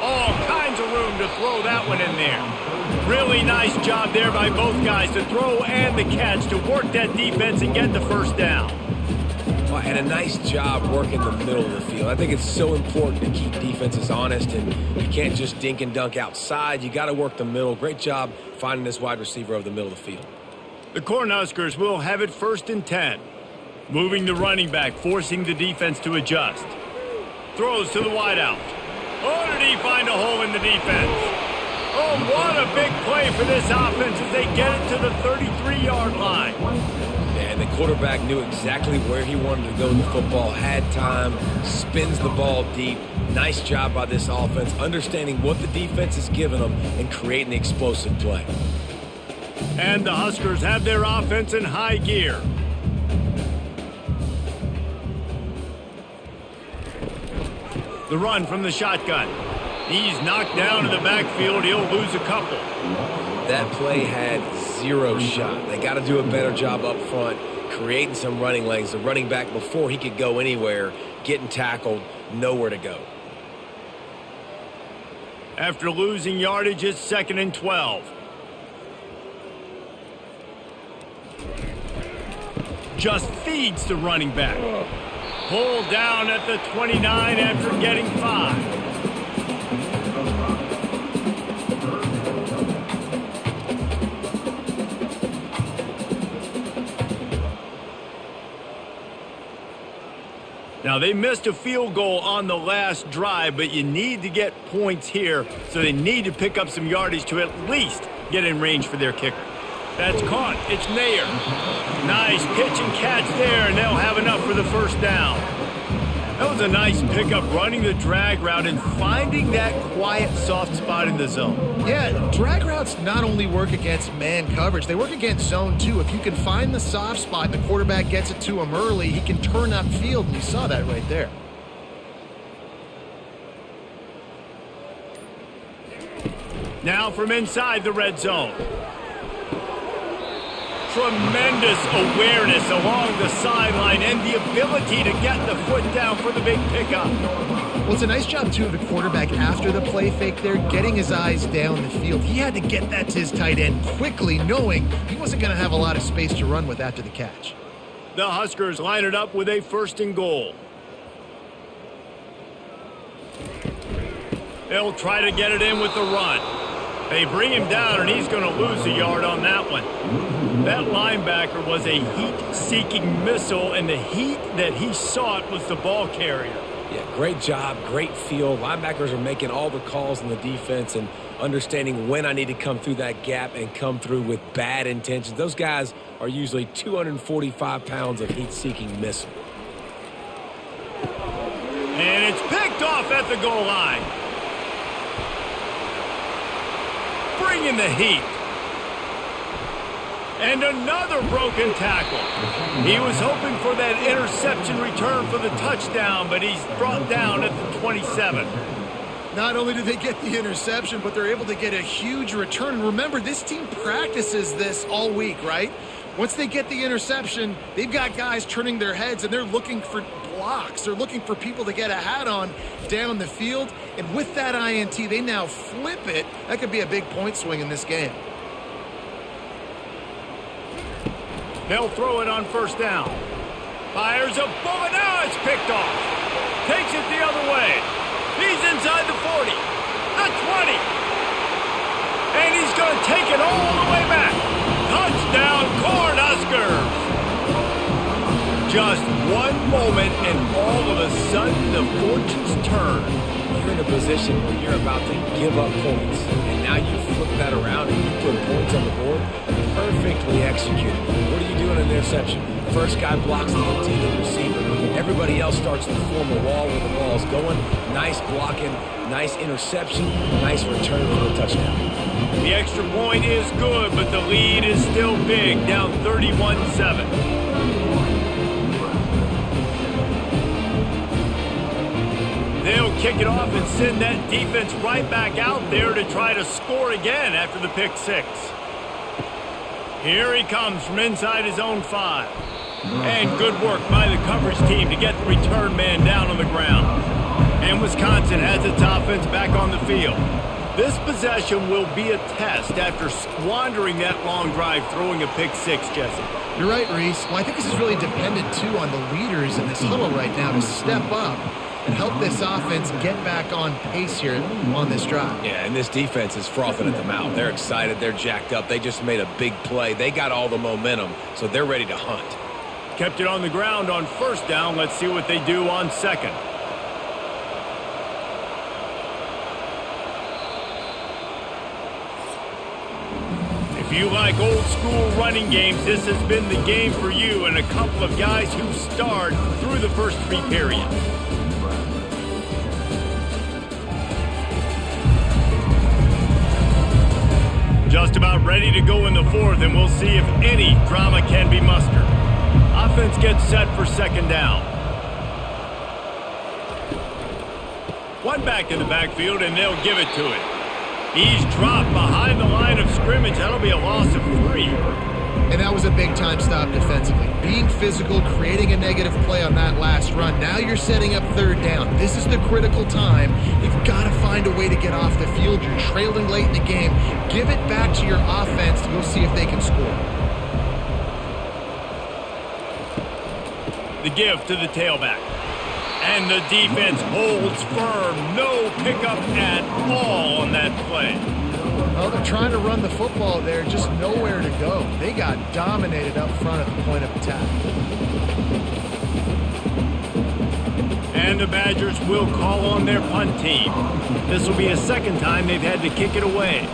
All kinds of room to throw that one in there. Really nice job there by both guys to throw and the catch to work that defense and get the first down. Well, and a nice job working the middle of the field. I think it's so important to keep defenses honest, and you can't just dink and dunk outside. You got to work the middle. Great job finding this wide receiver over the middle of the field. The Cornhuskers will have it first and 10. Moving the running back, forcing the defense to adjust. Throws to the wideout. Oh, did he find a hole in the defense? Oh, what a big play for this offense as they get it to the 33-yard line. And the quarterback knew exactly where he wanted to go with the football, had time, spins the ball deep. Nice job by this offense, understanding what the defense is giving them and creating the explosive play. And the Huskers have their offense in high gear. The run from the shotgun. He's knocked down in the backfield. He'll lose a couple. That play had zero shot. They got to do a better job up front, creating some running lanes. The running back, before he could go anywhere, getting tackled, nowhere to go. After losing yardage, it's second and 12. Just feeds the running back. Pulled down at the 29 after getting five. Now, they missed a field goal on the last drive, but you need to get points here, so they need to pick up some yardage to at least get in range for their kicker. That's caught. It's Neyor. Nice pitch and catch there, and they'll have enough for the first down. That was a nice pickup, running the drag route and finding that quiet, soft spot in the zone. Yeah, drag routes not only work against man coverage, they work against zone too. If you can find the soft spot and the quarterback gets it to him early, he can turn upfield, and you saw that right there. Now from inside the red zone. Tremendous awareness along the sideline and the ability to get the foot down for the big pickup. Well, it's a nice job, too, of the quarterback after the play fake there, getting his eyes down the field. He had to get that to his tight end quickly, knowing he wasn't going to have a lot of space to run with after the catch. The Huskers line it up with a first and goal. They'll try to get it in with the run. They bring him down, and he's going to lose a yard on that one. That linebacker was a heat-seeking missile, and the heat that he sought was the ball carrier. Yeah, great job, great feel. Linebackers are making all the calls in the defense and understanding when I need to come through that gap and come through with bad intentions. Those guys are usually 245 pounds of heat-seeking missile. And it's picked off at the goal line. Bringing the heat. And another broken tackle. He was hoping for that interception return for the touchdown, but he's brought down at the 27. Not only do they get the interception, but they're able to get a huge return. remember, this team practices this all week, right? Once they get the interception, they've got guys turning their heads and they're looking for blocks. They're looking for people to get a hat on down the field. And with that INT, they now flip it. That could be a big point swing in this game. They'll throw it on first down. Fires a and Now it's picked off. Takes it the other way. He's inside the 40. The 20. And he's going to take it all the way back. Touchdown, Cornhuskers. Just one moment, and all of a sudden, the fortunes turn. You're in a position where you're about to give up points, and now you flip that around and you put points on the board. Perfectly executed. What are you doing in an interception? First guy blocks the intended receiver. Everybody else starts to form a wall where the ball's going. Nice blocking, nice interception, nice return for the touchdown. The extra point is good, but the lead is still big, down 31-7. They'll kick it off and send that defense right back out there to try to score again after the pick six. Here he comes from inside his own five. And good work by the coverage team to get the return man down on the ground. And Wisconsin has its offense back on the field. This possession will be a test after squandering that long drive throwing a pick six, Jesse. You're right, Rece. Well, I think this is really dependent, too, on the leaders in this huddle right now to step up and help this offense get back on pace here on this drive. Yeah, and this defense is frothing at the mouth. They're excited. They're jacked up. They just made a big play. They got all the momentum, so they're ready to hunt. Kept it on the ground on first down. Let's see what they do on second. If you like old school running games, this has been the game for you and a couple of guys who starred through the first three periods. Just about ready to go in the fourth, and we'll see if any drama can be mustered. Offense gets set for second down. One back in the backfield, and they'll give it to it. He's dropped behind the line of scrimmage. That'll be a loss of three. And that was a big-time stop defensively. Being physical, creating a negative play on that last run. Now you're setting up third down. This is the critical time. You've got to find a way to get off the field. You're trailing late in the game. Give it back to your offense to go see if they can score. The give to the tailback. And the defense holds firm. No pickup at all on that play. Well, they're trying to run the football there, just nowhere to go. They got dominated up front at the point of attack. And the Badgers will call on their punt team. This will be a second time they've had to kick it away.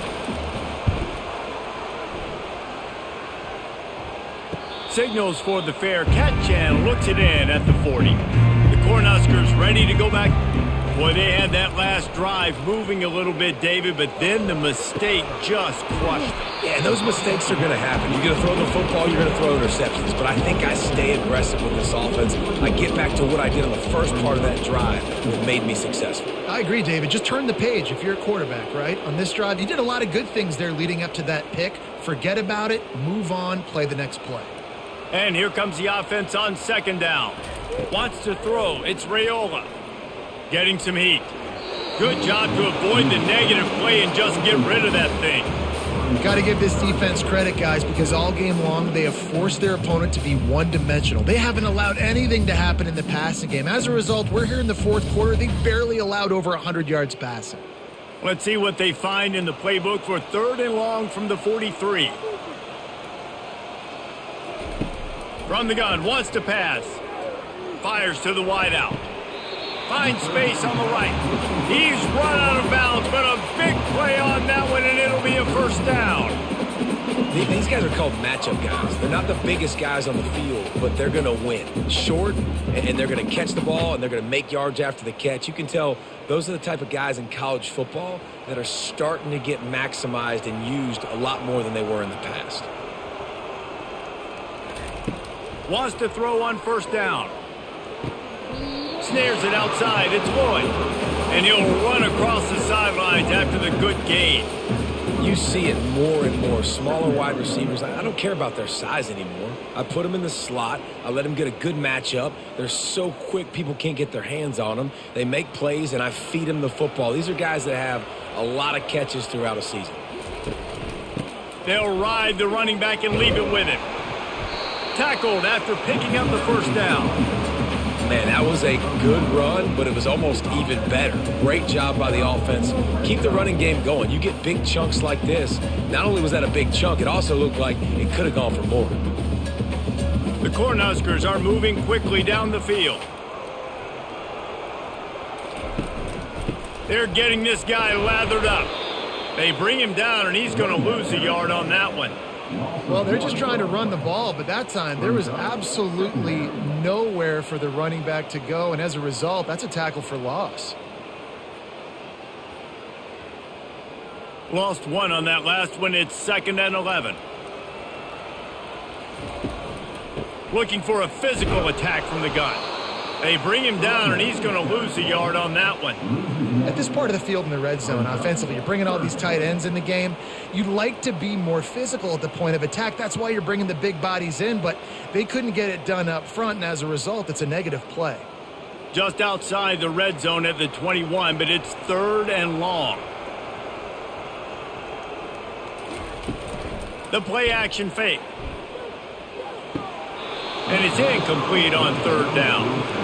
Signals for the fair catch and looks it in at the 40. The Cornhuskers ready to go back Boy, they had that last drive moving a little bit, David, but then the mistake just crushed them. Yeah, those mistakes are going to happen. You're going to throw the football, you're going to throw interceptions. But I think I stay aggressive with this offense. I get back to what I did on the first part of that drive that made me successful. I agree, David. Just turn the page if you're a quarterback, right? On this drive, you did a lot of good things there leading up to that pick. Forget about it, move on, play the next play. And here comes the offense on second down. Wants to throw. It's Raiola getting some heat. Good job to avoid the negative play and just get rid of that thing. Got to give this defense credit, guys, because all game long they have forced their opponent to be one-dimensional. They haven't allowed anything to happen in the passing game. As a result, we're here in the fourth quarter. They barely allowed over 100 yards passing. Let's see what they find in the playbook for third and long from the 43. From the gun, wants to pass. Fires to the wideout. Finds space on the right. He's run out of bounds, but a big play on that one, and it'll be a first down. These guys are called matchup guys. They're not the biggest guys on the field, but they're going to win. Short, and they're going to catch the ball, and they're going to make yards after the catch. You can tell those are the type of guys in college football that are starting to get maximized and used a lot more than they were in the past. Wants to throw on first down mm, snares it outside. It's Lloyd. And he'll run across the sidelines after the good gain. You see it more and more. Smaller wide receivers, I don't care about their size anymore. I put them in the slot. I let them get a good matchup. They're so quick, people can't get their hands on them. They make plays, and I feed them the football. These are guys that have a lot of catches throughout a season. They'll ride the running back and leave it with him. Tackled after picking up the first down. Man, that was a good run, but it was almost even better. Great job by the offense. Keep the running game going. You get big chunks like this. Not only was that a big chunk, it also looked like it could have gone for more. The Cornhuskers are moving quickly down the field. They're getting this guy lathered up. They bring him down, and he's going to lose a yard on that one. Well, they're just trying to run the ball, but that time there was absolutely nowhere for the running back to go, and as a result, that's a tackle for loss. Lost one on that last one. It's second and 11. Looking for a physical attack from the gun. They bring him down, and he's going to lose a yard on that one. At this part of the field in the red zone, offensively, you're bringing all these tight ends in the game. You'd like to be more physical at the point of attack. That's why you're bringing the big bodies in, but they couldn't get it done up front, and as a result, it's a negative play. Just outside the red zone at the 21, but it's third and long. The play action fake. And it's incomplete on third down.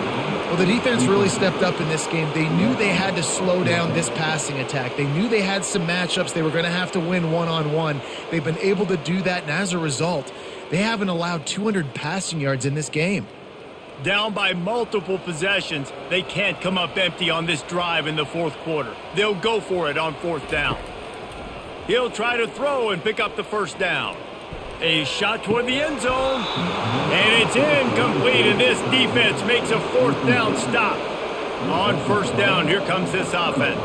Well, the defense really stepped up in this game. They knew they had to slow down this passing attack. They knew they had some matchups they were going to have to win one-on-one. -on -one. They've been able to do that, and as a result, they haven't allowed 200 passing yards in this game. Down by multiple possessions, they can't come up empty on this drive in the fourth quarter. They'll go for it on fourth down. He'll try to throw and pick up the first down. A shot toward the end zone. And it's incomplete, and this defense makes a fourth down stop. On first down, here comes this offense.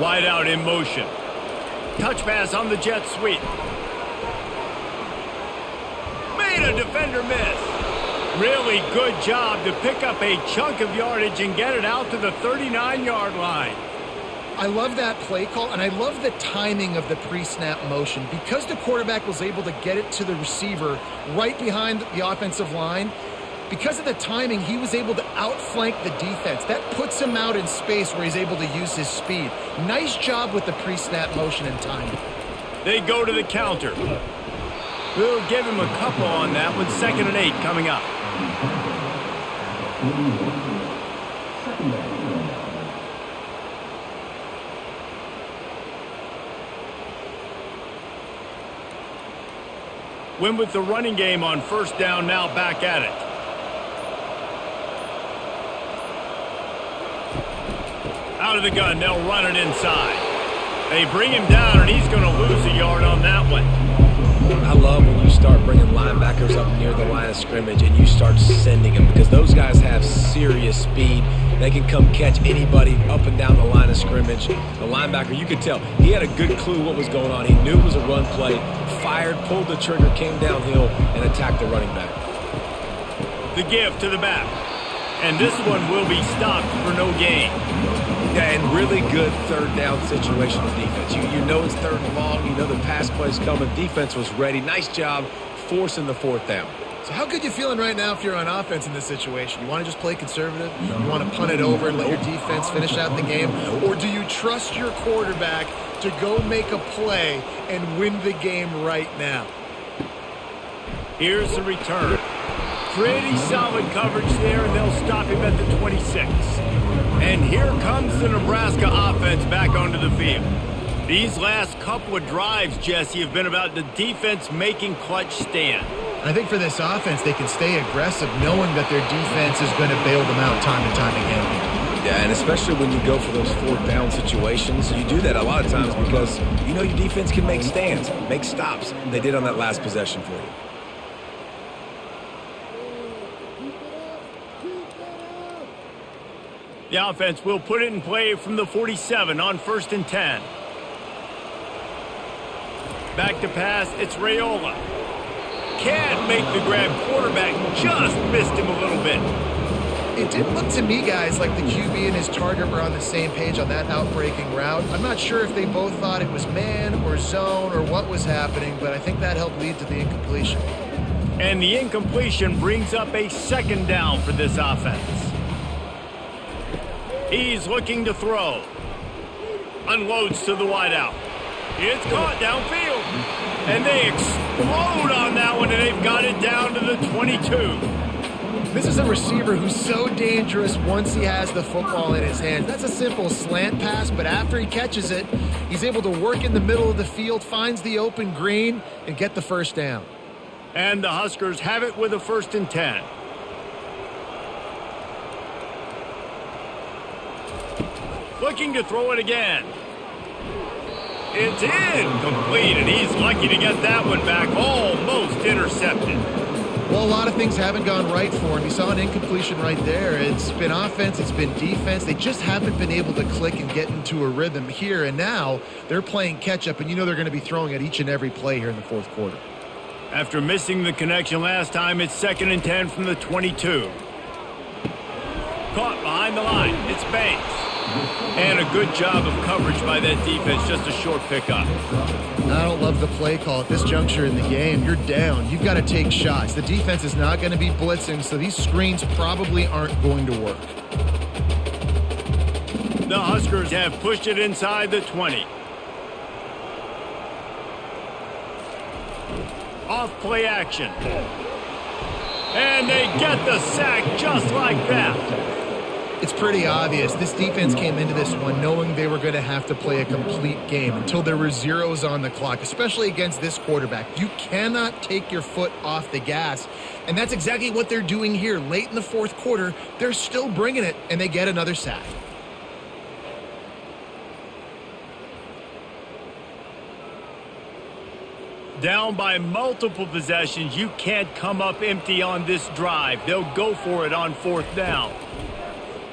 Wide out in motion. Touch pass on the jet sweep. Made a defender miss. Really good job to pick up a chunk of yardage and get it out to the 39-yard line. I love that play call, and I love the timing of the pre-snap motion. Because the quarterback was able to get it to the receiver right behind the offensive line, because of the timing, he was able to outflank the defense. That puts him out in space where he's able to use his speed. Nice job with the pre-snap motion and timing. They go to the counter. We'll give him a couple on that one. Second and eight coming up. Win with the running game on first down, now back at it. Out of the gun, they'll run it inside. They bring him down, and he's going to lose a yard on that one. I love when you start bringing linebackers up near the line of scrimmage and you start sending them because those guys have serious speed. They can come catch anybody up and down the line of scrimmage. The linebacker, you could tell, he had a good clue what was going on. He knew it was a run play, fired, pulled the trigger, came downhill, and attacked the running back. The give to the back. And this one will be stopped for no gain. Yeah, and really good third down situational defense. You, you know it's third and long. You know the pass play's coming. Defense was ready. Nice job forcing the fourth down. So how good you feeling right now if you're on offense in this situation? You want to just play conservative? You want to punt it over and let your defense finish out the game? Or do you trust your quarterback to go make a play and win the game right now? Here's the return. Pretty solid coverage there, and they'll stop him at the 26. And here comes the Nebraska offense back onto the field. These last couple of drives, Jesse, have been about the defense making clutch stand. I think for this offense, they can stay aggressive knowing that their defense is going to bail them out time and time again. Yeah, and especially when you go for those fourth down situations, you do that a lot of times because you know your defense can make stands, make stops. They did on that last possession for you. The offense will put it in play from the 47 on first and 10. Back to pass, it's Raiola. Can't make the grab. Quarterback just missed him a little bit. It didn't look to me, guys, like the QB and his target were on the same page on that outbreaking route. I'm not sure if they both thought it was man or zone or what was happening, but I think that helped lead to the incompletion. And the incompletion brings up a second down for this offense. He's looking to throw. Unloads to the wideout. It's caught downfield. And they explode on that one, and they've got it down to the 22. This is a receiver who's so dangerous once he has the football in his hands. That's a simple slant pass, but after he catches it, he's able to work in the middle of the field, finds the open green, and get the first down. And the Huskers have it with a first and 10. Looking to throw it again. It's incomplete, and he's lucky to get that one back, almost intercepted. Well, a lot of things haven't gone right for him. You saw an incompletion right there. It's been offense, it's been defense. They just haven't been able to click and get into a rhythm here. And now they're playing catch up, and you know they're going to be throwing at each and every play here in the fourth quarter. After missing the connection last time, it's second and 10 from the 22. Caught behind the line. It's Banks. And a good job of coverage by that defense, just a short pickup. I don't love the play call at this juncture in the game. You're down. You've got to take shots. The defense is not going to be blitzing, so these screens probably aren't going to work. The Huskers have pushed it inside the 20. Off play action. And they get the sack just like that it's pretty obvious. This defense hmm. came into this one knowing they were going to have to play a complete game until there were zeros on the clock, especially against this quarterback. You cannot take your foot off the gas. And that's exactly what they're doing here. Late in the fourth quarter, they're still bringing it, and they get another sack. Down by multiple possessions, you can't come up empty on this drive. They'll go for it on fourth down.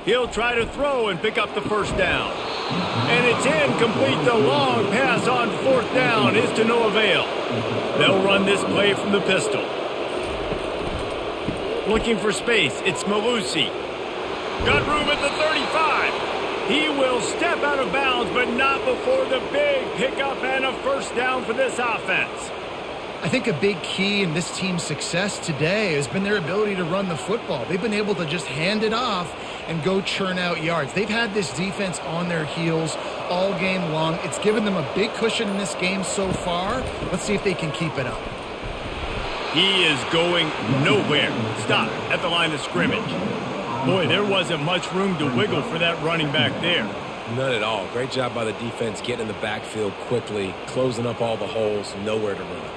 He'll try to throw and pick up the first down. And it's incomplete. The long pass on fourth down is to no avail. They'll run this play from the pistol. Looking for space. It's Mellusi. Got room at the 35. He will step out of bounds, but not before the big pickup and a first down for this offense. I think a big key in this team's success today has been their ability to run the football. They've been able to just hand it off and go churn out yards. They've had this defense on their heels all game long. It's given them a big cushion in this game so far. Let's see if they can keep it up. He is going nowhere. Stop at the line of scrimmage. Boy, there wasn't much room to wiggle for that running back there. None at all. Great job by the defense getting in the backfield quickly, closing up all the holes, nowhere to run.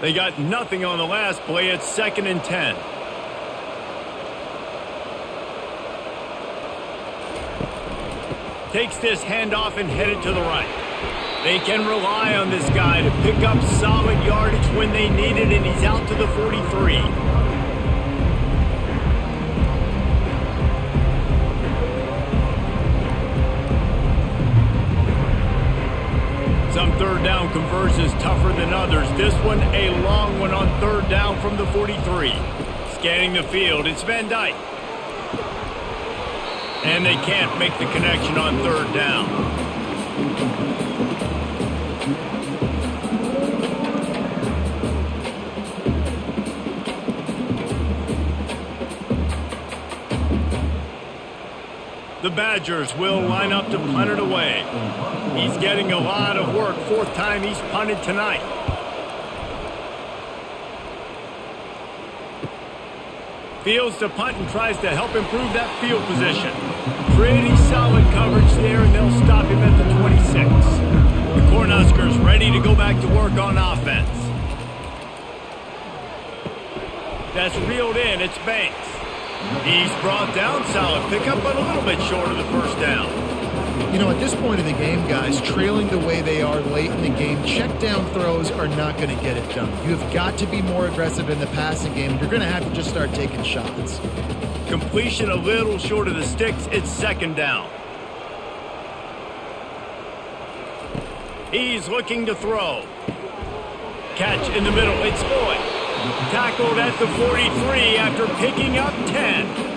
They got nothing on the last play. It's second and 10. Takes this handoff and headed to the right. They can rely on this guy to pick up solid yardage when they need it, and he's out to the 43. Some third down conversions tougher than others. This one a long one on third down from the 43. Scanning the field, it's Van Dyke. And they can't make the connection on third down. The Badgers will line up to punt it away. He's getting a lot of work. Fourth time he's punted tonight. Fields to punt and tries to help improve that field position. Pretty solid coverage there, and they'll stop him at the 26. The Cornhuskers ready to go back to work on offense. That's reeled in. It's Banks. He's brought down solid pickup, but a little bit short of the first down. You know, at this point in the game, guys, trailing the way they are late in the game, check down throws are not going to get it done. You have got to be more aggressive in the passing game. You're going to have to just start taking shots. Completion a little short of the sticks. It's second down. He's looking to throw. Catch in the middle. It's Floyd. Tackled at the 43 after picking up 10.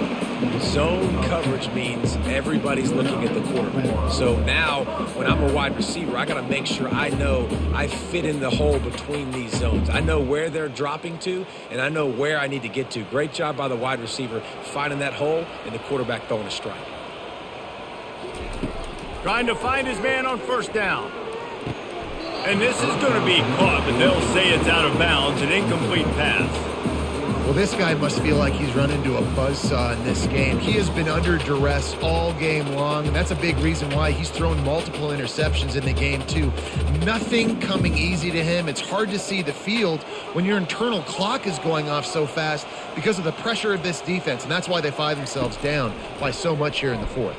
Zone coverage means everybody's looking at the quarterback. So now, when I'm a wide receiver, I got to make sure I know I fit in the hole between these zones. I know where they're dropping to, and I know where I need to get to. Great job by the wide receiver finding that hole, and the quarterback throwing a strike. Trying to find his man on first down. And this is going to be caught, but they'll say it's out of bounds, an incomplete pass. Well, this guy must feel like he's run into a buzzsaw in this game. He has been under duress all game long, and that's a big reason why he's thrown multiple interceptions in the game, too. Nothing coming easy to him. It's hard to see the field when your internal clock is going off so fast because of the pressure of this defense, and that's why they find themselves down by so much here in the fourth.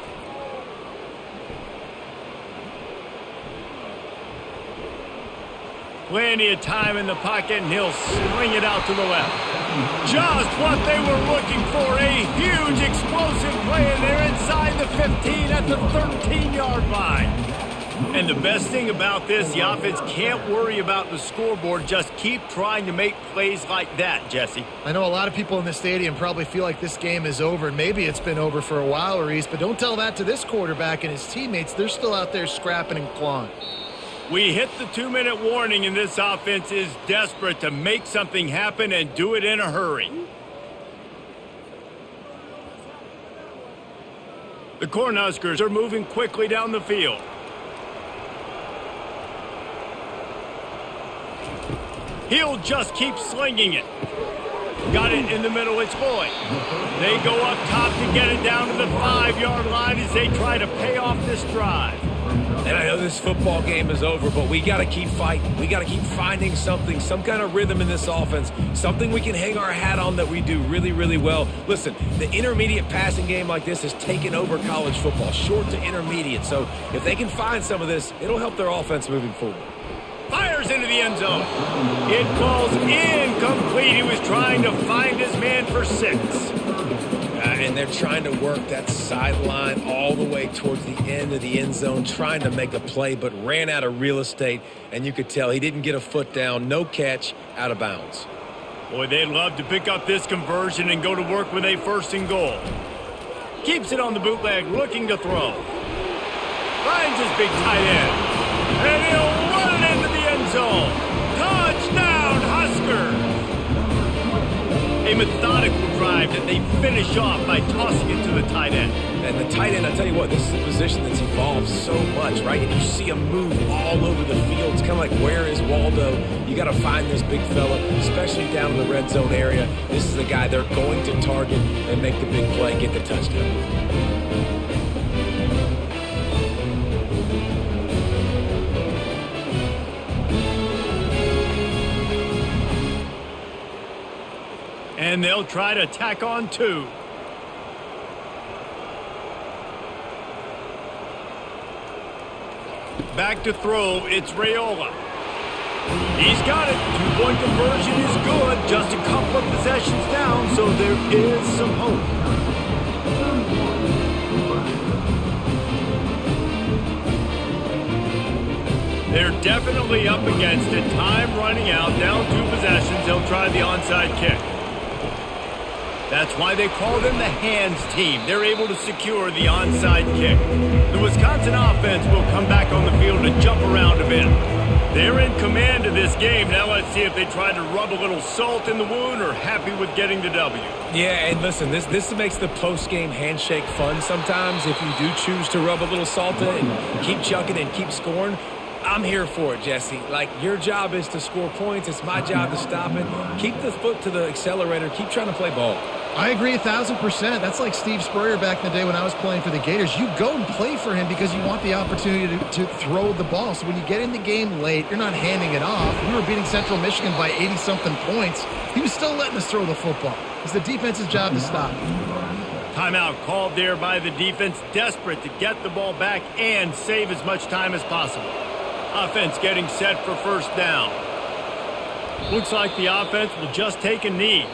Plenty of time in the pocket, and he'll swing it out to the left. Just what they were looking for. A huge explosive play, and they're inside the 15 at the 13-yard line. And the best thing about this, the offense can't worry about the scoreboard. Just keep trying to make plays like that, Jesse. I know a lot of people in the stadium probably feel like this game is over, and maybe it's been over for a while, Rece, but don't tell that to this quarterback and his teammates. They're still out there scrapping and clawing. We hit the two-minute warning, and this offense is desperate to make something happen and do it in a hurry. The Cornhuskers are moving quickly down the field. He'll just keep slinging it. Got it in the middle. It's Boyd. They go up top to get it down to the five-yard line as they try to pay off this drive. And I know this football game is over, but we got to keep fighting. We got to keep finding something, some kind of rhythm in this offense, something we can hang our hat on that we do really, really well. Listen, the intermediate passing game like this has taken over college football, short to intermediate. So if they can find some of this, it'll help their offense moving forward. Fires into the end zone. It falls incomplete. He was trying to find his man for six. And they're trying to work that sideline all the way towards the end of the end zone, trying to make a play, but ran out of real estate. And you could tell he didn't get a foot down, no catch, out of bounds. Boy, they'd love to pick up this conversion and go to work with a first and goal. Keeps it on the bootleg, looking to throw. Finds his big tight end. And he'll run it into the end zone. A methodical drive that they finish off by tossing it to the tight end. And the tight end, I tell you what, this is a position that's evolved so much, right? And you see him move all over the field. It's kind of like, where is Waldo? You got to find this big fella, especially down in the red zone area. This is the guy they're going to target and make the big play, get the touchdown. And they'll try to tack on two. Back to throw, it's Raiola. He's got it. Two-point conversion is good. Just a couple of possessions down, so there is some hope. They're definitely up against it. Time running out. Down two possessions. They'll try the onside kick. That's why they call them the hands team. They're able to secure the onside kick. The Wisconsin offense will come back on the field to jump around a bit. They're in command of this game. Now let's see if they try to rub a little salt in the wound or happy with getting the W. Yeah, and listen, this this makes the post-game handshake fun sometimes if you do choose to rub a little salt in and keep chucking and keep scoring. I'm here for it, Jesse. Like, your job is to score points. It's my job to stop it. Keep the foot to the accelerator. Keep trying to play ball. I agree a thousand percent. That's like Steve Spurrier back in the day when I was playing for the Gators. You go and play for him because you want the opportunity to, to throw the ball. So when you get in the game late, you're not handing it off. We were beating Central Michigan by 80-something points. He was still letting us throw the football. It's the defense's job to stop. Timeout called there by the defense, desperate to get the ball back and save as much time as possible. Offense getting set for first down. Looks like the offense will just take a knee.